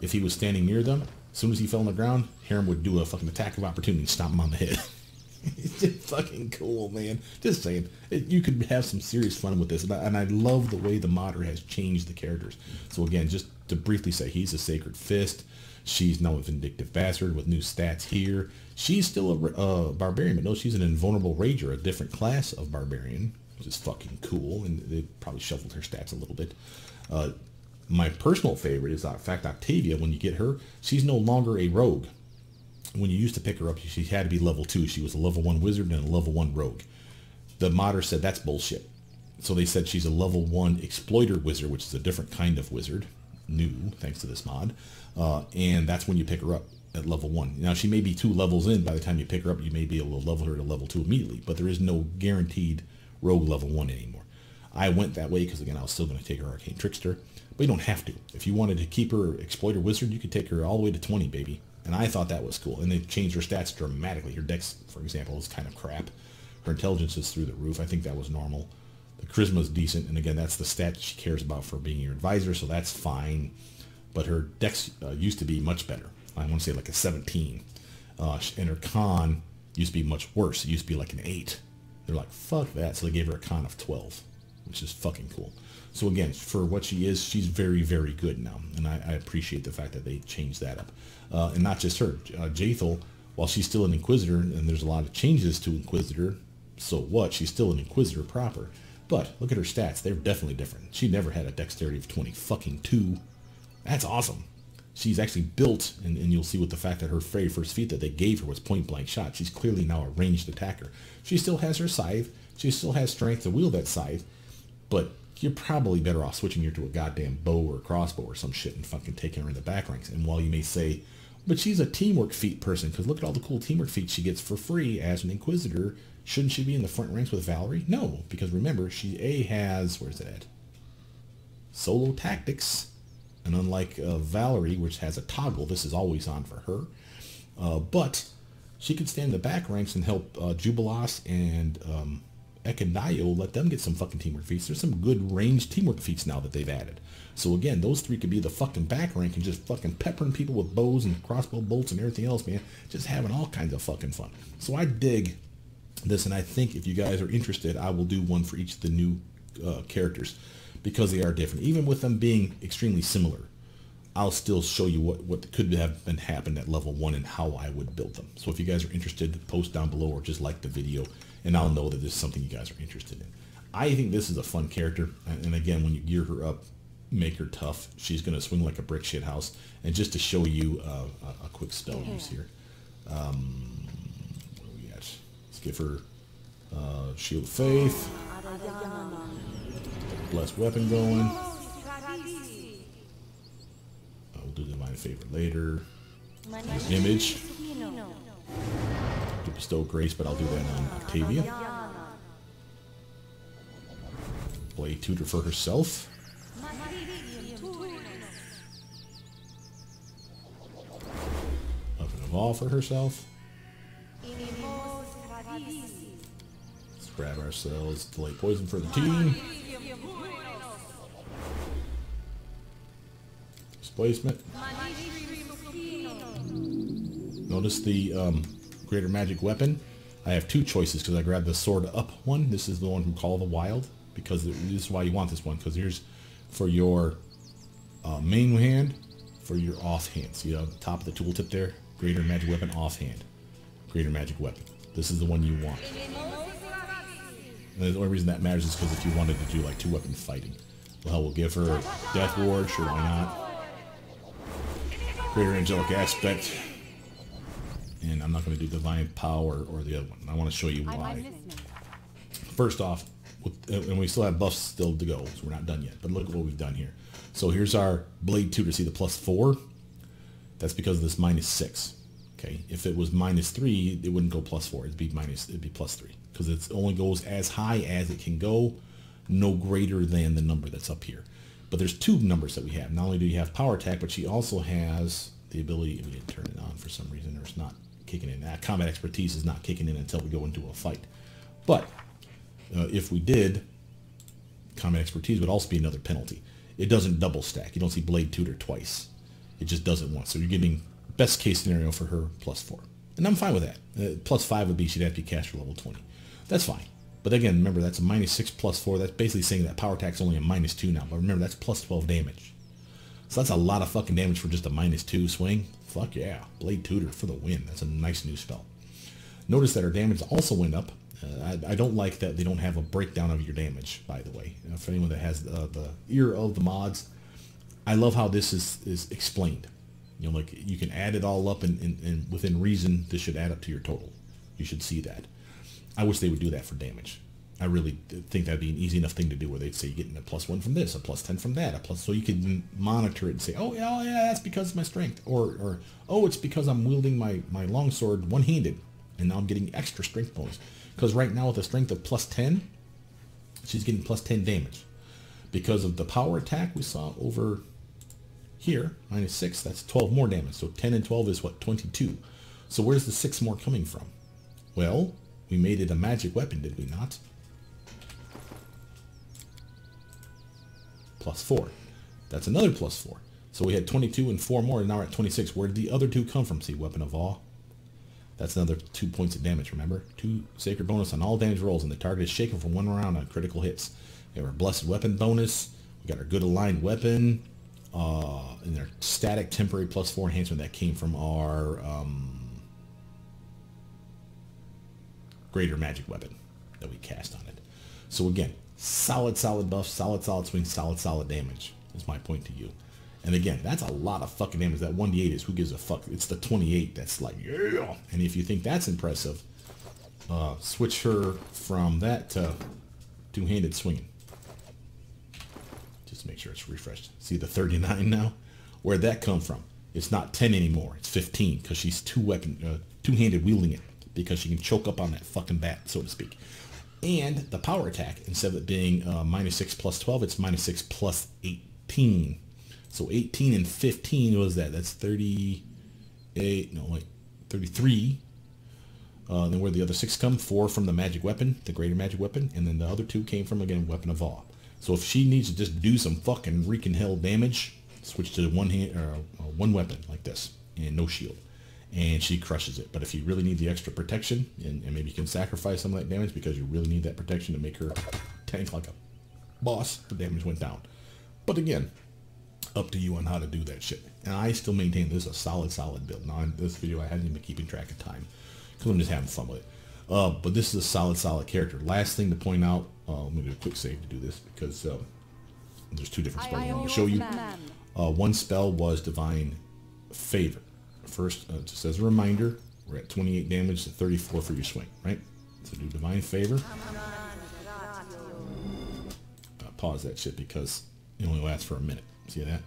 if he was standing near them, as soon as he fell on the ground, Harrim would do a fucking attack of opportunity and stomp him on the head. (laughs) it's just fucking cool, man. Just saying, it, you could have some serious fun with this, and I, and I love the way the modder has changed the characters. So again, just to briefly say, he's a Sacred Fist. She's now a Vindictive Bastard with new stats here. She's still a uh, Barbarian, but no, she's an Invulnerable Rager, a different class of Barbarian, which is fucking cool, and they probably shuffled her stats a little bit. Uh, my personal favorite is, in fact, Octavia. When you get her, she's no longer a rogue. When you used to pick her up, she had to be level 2. She was a level 1 wizard and a level 1 rogue. The modder said that's bullshit. So they said she's a level 1 exploiter wizard, which is a different kind of wizard new thanks to this mod. Uh, and that's when you pick her up at level one. Now she may be two levels in by the time you pick her up. You may be able to level her to level two immediately, but there is no guaranteed rogue level one anymore. I went that way because again I was still going to take her arcane trickster, but you don't have to. If you wanted to keep her exploiter wizard, you could take her all the way to 20, baby. And I thought that was cool. And they changed her stats dramatically. Her dex, for example, is kind of crap. Her intelligence is through the roof. I think that was normal. The charisma is decent, and again, that's the stat she cares about for being your advisor, so that's fine. But her dex uh, used to be much better. I want to say like a 17. Uh, and her con used to be much worse. It used to be like an 8. They're like, fuck that. So they gave her a con of 12, which is fucking cool. So again, for what she is, she's very, very good now. And I, I appreciate the fact that they changed that up. Uh, and not just her. Uh, while she's still an Inquisitor, and there's a lot of changes to Inquisitor, so what? She's still an Inquisitor proper. But look at her stats. They're definitely different. She never had a dexterity of 20 fucking 2. That's awesome. She's actually built, and, and you'll see with the fact that her very first feat that they gave her was point blank shot. She's clearly now a ranged attacker. She still has her scythe. She still has strength to wield that scythe. But you're probably better off switching her to a goddamn bow or crossbow or some shit and fucking taking her in the back ranks. And while you may say, but she's a teamwork feat person, because look at all the cool teamwork feats she gets for free as an Inquisitor Shouldn't she be in the front ranks with Valerie? No, because remember, she A has, where's it at? Solo tactics. And unlike uh, Valerie, which has a toggle, this is always on for her. Uh, but she could stand in the back ranks and help uh, Jubilost and um, let them get some fucking teamwork feats. There's some good ranged teamwork feats now that they've added. So again, those three could be the fucking back rank and just fucking peppering people with bows and crossbow bolts and everything else, man. Just having all kinds of fucking fun. So I dig this, and I think if you guys are interested, I will do one for each of the new uh, characters because they are different. Even with them being extremely similar, I'll still show you what, what could have been happened at level one and how I would build them. So if you guys are interested, post down below or just like the video, and I'll know that this is something you guys are interested in. I think this is a fun character, and again, when you gear her up, make her tough. She's going to swing like a brick shit house. And just to show you uh, a, a, quick spell use here. Um, yeah. Let's give her uh, Shield of Faith. Blessed Weapon going. I'll do the Divine Favor later. Image. To bestow grace, but I'll do that on Octavia. Blade Tutor for herself. Up and evolve for herself. Let's grab ourselves delay poison for the team. Displacement. Notice the um, greater magic weapon. I have two choices because I grabbed the sword up one. This is the one from Call of the Wild because this is why you want this one because here's for your uh, main hand, for your offhand. See on the top of the tooltip there? Greater magic weapon offhand. Greater magic weapon. This is the one you want. And the only reason that matters is because if you wanted to do like two weapon fighting. Well, we'll give her Death Ward, sure, why not? Greater Angelic Aspect. And I'm not going to do Divine Power or the other one. I want to show you why. First off, with, and we still have buffs still to go, so we're not done yet. But look at what we've done here. So here's our Blade Tutor see the plus four? That's because of this minus 6. Okay, if it was minus 3, it wouldn't go plus 4. It'd be minus, it'd be plus 3 because it only goes as high as it can go, no greater than the number that's up here. But there's two numbers that we have. Not only do you have power attack, but she also has the ability, we didn't turn it on for some reason, or it's not kicking in. That combat expertise is not kicking in until we go into a fight. But uh, if we did, combat expertise would also be another penalty. It doesn't double stack. You don't see blade tutor twice. It just does it once. So you're getting best case scenario for her plus four. And I'm fine with that. Uh, plus five would be she'd have to be cast for level 20. That's fine. But again, remember that's a minus six plus four. That's basically saying that power attack's only a minus two now. But remember that's plus 12 damage. So that's a lot of fucking damage for just a minus two swing. Fuck yeah. Blade Tutor for the win. That's a nice new spell. Notice that our damage also went up. Uh, I, I, don't like that they don't have a breakdown of your damage, by the way. Uh, for anyone that has uh, the ear of the mods, I love how this is, is explained. You know, like you can add it all up and, and, and within reason, this should add up to your total. You should see that. I wish they would do that for damage. I really think that'd be an easy enough thing to do where they'd say you're getting a plus one from this, a plus 10 from that, a plus, so you can monitor it and say, oh yeah, oh, yeah, that's because of my strength. Or, or, oh, it's because I'm wielding my, my longsword one-handed and now I'm getting extra strength bonus. Because right now with a strength of plus 10, she's getting plus 10 damage. Because of the power attack we saw over here, minus 6, that's 12 more damage. So 10 and 12 is what, 22. So where's the 6 more coming from? Well, we made it a magic weapon, did we not? Plus 4. That's another plus 4. So we had 22 and 4 more, and now we're at 26. Where did the other two come from? See, Weapon of Awe. That's another two points of damage, remember? Two sacred bonus on all damage rolls, and the target is shaken for one round on critical hits. We have our blessed weapon bonus. We got our good aligned weapon. Uh, and our static temporary plus four enhancement that came from our um, greater magic weapon that we cast on it. So again, solid, solid buff, solid, solid swing, solid, solid damage is my point to you. And again, that's a lot of fucking damage. That 1d8 is who gives a fuck. It's the 28 that's like, yeah. And if you think that's impressive, uh, switch her from that to two-handed swinging. Just make sure it's refreshed. See the 39 now? Where'd that come from? It's not 10 anymore. It's 15 because she's two weapon, uh, two-handed wielding it because she can choke up on that fucking bat, so to speak. And the power attack, instead of it being uh, minus 6 plus 12, it's minus 6 plus 18. So 18 and 15 was that? That's 38, no, like 33. Uh, then where the other six come? Four from the magic weapon, the greater magic weapon, and then the other two came from, again, weapon of awe. So if she needs to just do some fucking wreaking hell damage, switch to one hand or uh, one weapon like this and no shield, and she crushes it. But if you really need the extra protection, and, and maybe you can sacrifice some of that damage because you really need that protection to make her tank like a boss, the damage went down. But again, up to you on how to do that shit. And I still maintain this is a solid, solid build. Now, in this video, I haven't even been keeping track of time because I'm just having fun with it. Uh, but this is a solid, solid character. Last thing to point out, uh, let me do a quick save to do this because uh, there's two different spells I, I want to show you. Uh, one spell was Divine Favor. First, uh, just as a reminder, we're at 28 damage to 34 for your swing, right? So do Divine Favor. Uh, pause that shit because it only lasts for a minute. See that?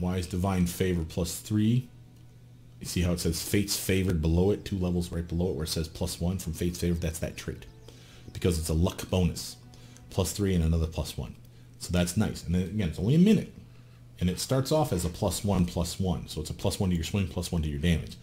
Why is divine favor plus three? You see how it says fate's favored below it, two levels right below it where it says plus one from fate's favor? That's that trait. Because it's a luck bonus. Plus three and another plus one. So that's nice. And then again, it's only a minute. And it starts off as a plus one, plus one. So it's a plus one to your swing, plus one to your damage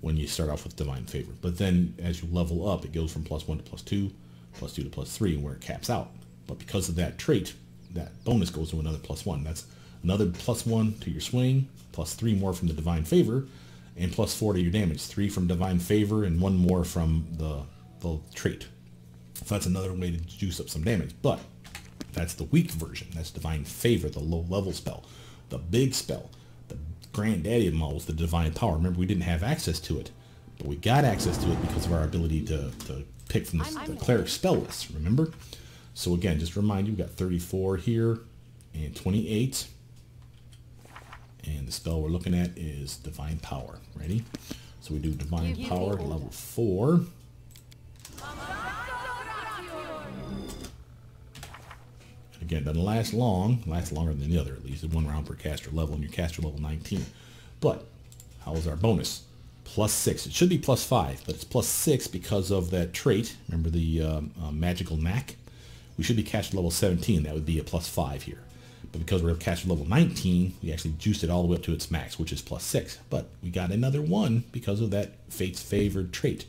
when you start off with divine favor. But then as you level up, it goes from plus one to plus two, plus two to plus three, and where it caps out. But because of that trait, that bonus goes to another plus one. That's another plus one to your swing, plus three more from the divine favor, and plus four to your damage. Three from divine favor and one more from the, the trait. So that's another way to juice up some damage. But that's the weak version. That's divine favor, the low level spell. The big spell, the granddaddy of them all was the divine power. Remember, we didn't have access to it, but we got access to it because of our ability to, to pick from the, the cleric spell list, remember? So again, just remind you, we got 34 here and 28. And the spell we're looking at is Divine Power. Ready? So we do Divine Power level 4. And Again, doesn't last long. Lasts longer than the other, at least. One round per caster level, and your caster level 19. But, how is our bonus? Plus 6. It should be plus 5, but it's plus 6 because of that trait. Remember the um, uh, magical knack? We should be caster level 17. That would be a plus 5 here. But because we're caster level 19, we actually juiced it all the way up to its max, which is plus 6. But we got another 1 because of that Fate's Favored trait.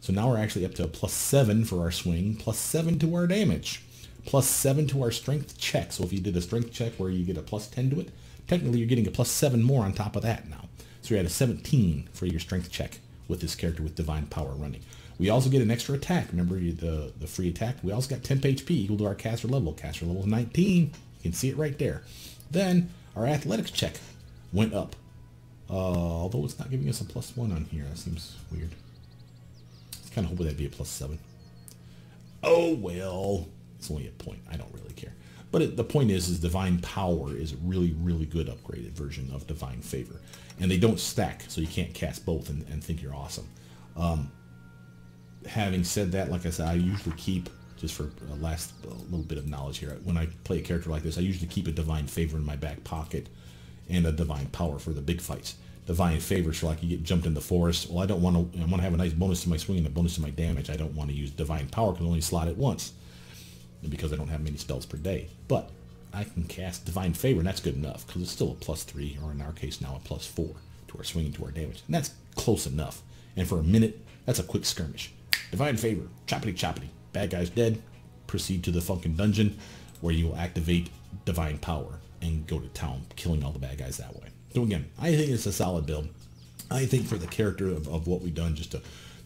So now we're actually up to a plus 7 for our swing, plus 7 to our damage plus 7 to our strength check. So if you did a strength check where you get a plus 10 to it, technically you're getting a plus 7 more on top of that now. So you're at a 17 for your strength check with this character with Divine Power running. We also get an extra attack. Remember the, the free attack? We also got 10 HP equal to our caster level. Caster level 19. You can see it right there. Then our athletics check went up. Uh, although it's not giving us a plus 1 on here. That seems weird. I was kind of hoping that'd be a plus 7. Oh, well. It's only a point. I don't really care. But it, the point is, is Divine Power is a really, really good upgraded version of Divine Favor. And they don't stack, so you can't cast both and, and think you're awesome. Um, having said that, like I said, I usually keep, just for a last a little bit of knowledge here, when I play a character like this, I usually keep a Divine Favor in my back pocket and a Divine Power for the big fights. Divine Favor, so like you get jumped in the forest. Well, I don't want to, I want to have a nice bonus to my swing and a bonus to my damage. I don't want to use Divine Power because I only slot it once because I don't have many spells per day. But I can cast Divine Favor, and that's good enough, because it's still a plus 3, or in our case now a plus 4, to our swing and to our damage. And that's close enough. And for a minute, that's a quick skirmish. Divine Favor, choppity choppity. Bad guy's dead. Proceed to the fucking dungeon, where you will activate Divine Power and go to town, killing all the bad guys that way. So again, I think it's a solid build. I think for the character of, of what we've done, just to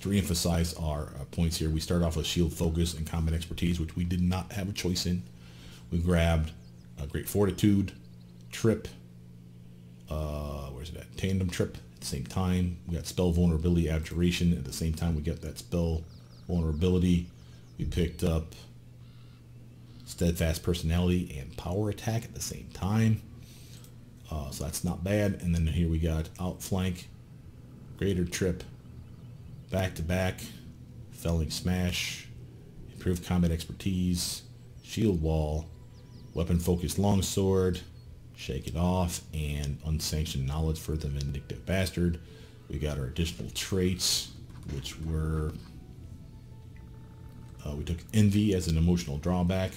to reemphasize our uh, points here, we start off with shield focus and combat expertise, which we did not have a choice in. We grabbed a great fortitude, trip, uh, where's it at? Tandem trip at the same time. We got spell vulnerability, abjuration. At the same time, we get that spell vulnerability. We picked up steadfast personality and power attack at the same time. Uh, so that's not bad. And then here we got outflank, greater trip, back to back, felling smash, improved combat expertise, shield wall, weapon focused longsword, shake it off, and unsanctioned knowledge for the vindictive bastard. We got our additional traits, which were uh, we took envy as an emotional drawback.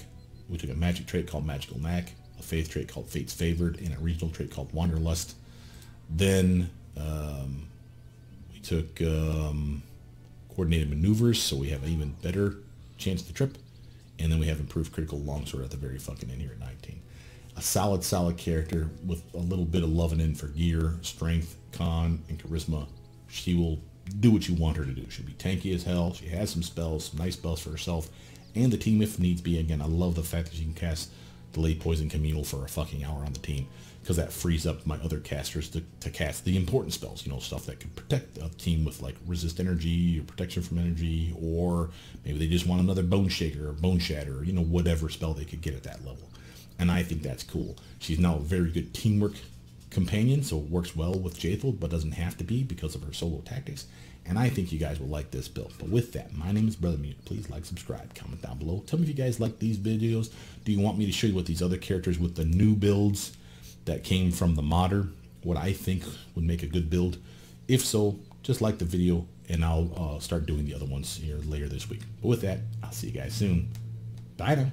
We took a magic trait called magical knack, a faith trait called fate's favored, and a regional trait called wanderlust. Then um, took um, coordinated maneuvers, so we have an even better chance to trip. And then we have improved critical longsword at the very fucking end here at 19. A solid, solid character with a little bit of loving in for gear, strength, con, and charisma. She will do what you want her to do. She'll be tanky as hell. She has some spells, some nice spells for herself, and the team if needs be. Again, I love the fact that she can cast Delayed Poison Communal for a fucking hour on the team because that frees up my other casters to, to cast the important spells, you know, stuff that can protect a team with like resist energy or protection from energy, or maybe they just want another bone shaker or bone shatter, you know, whatever spell they could get at that level. And I think that's cool. She's now a very good teamwork companion, so it works well with Jaethal, but doesn't have to be because of her solo tactics. And I think you guys will like this build. But with that, my name is Brother Mute. Please like, subscribe, comment down below. Tell me if you guys like these videos. Do you want me to show you what these other characters with the new builds that came from the modder, what I think would make a good build. If so, just like the video and I'll uh, start doing the other ones here later this week. But with that, I'll see you guys soon. Bye now.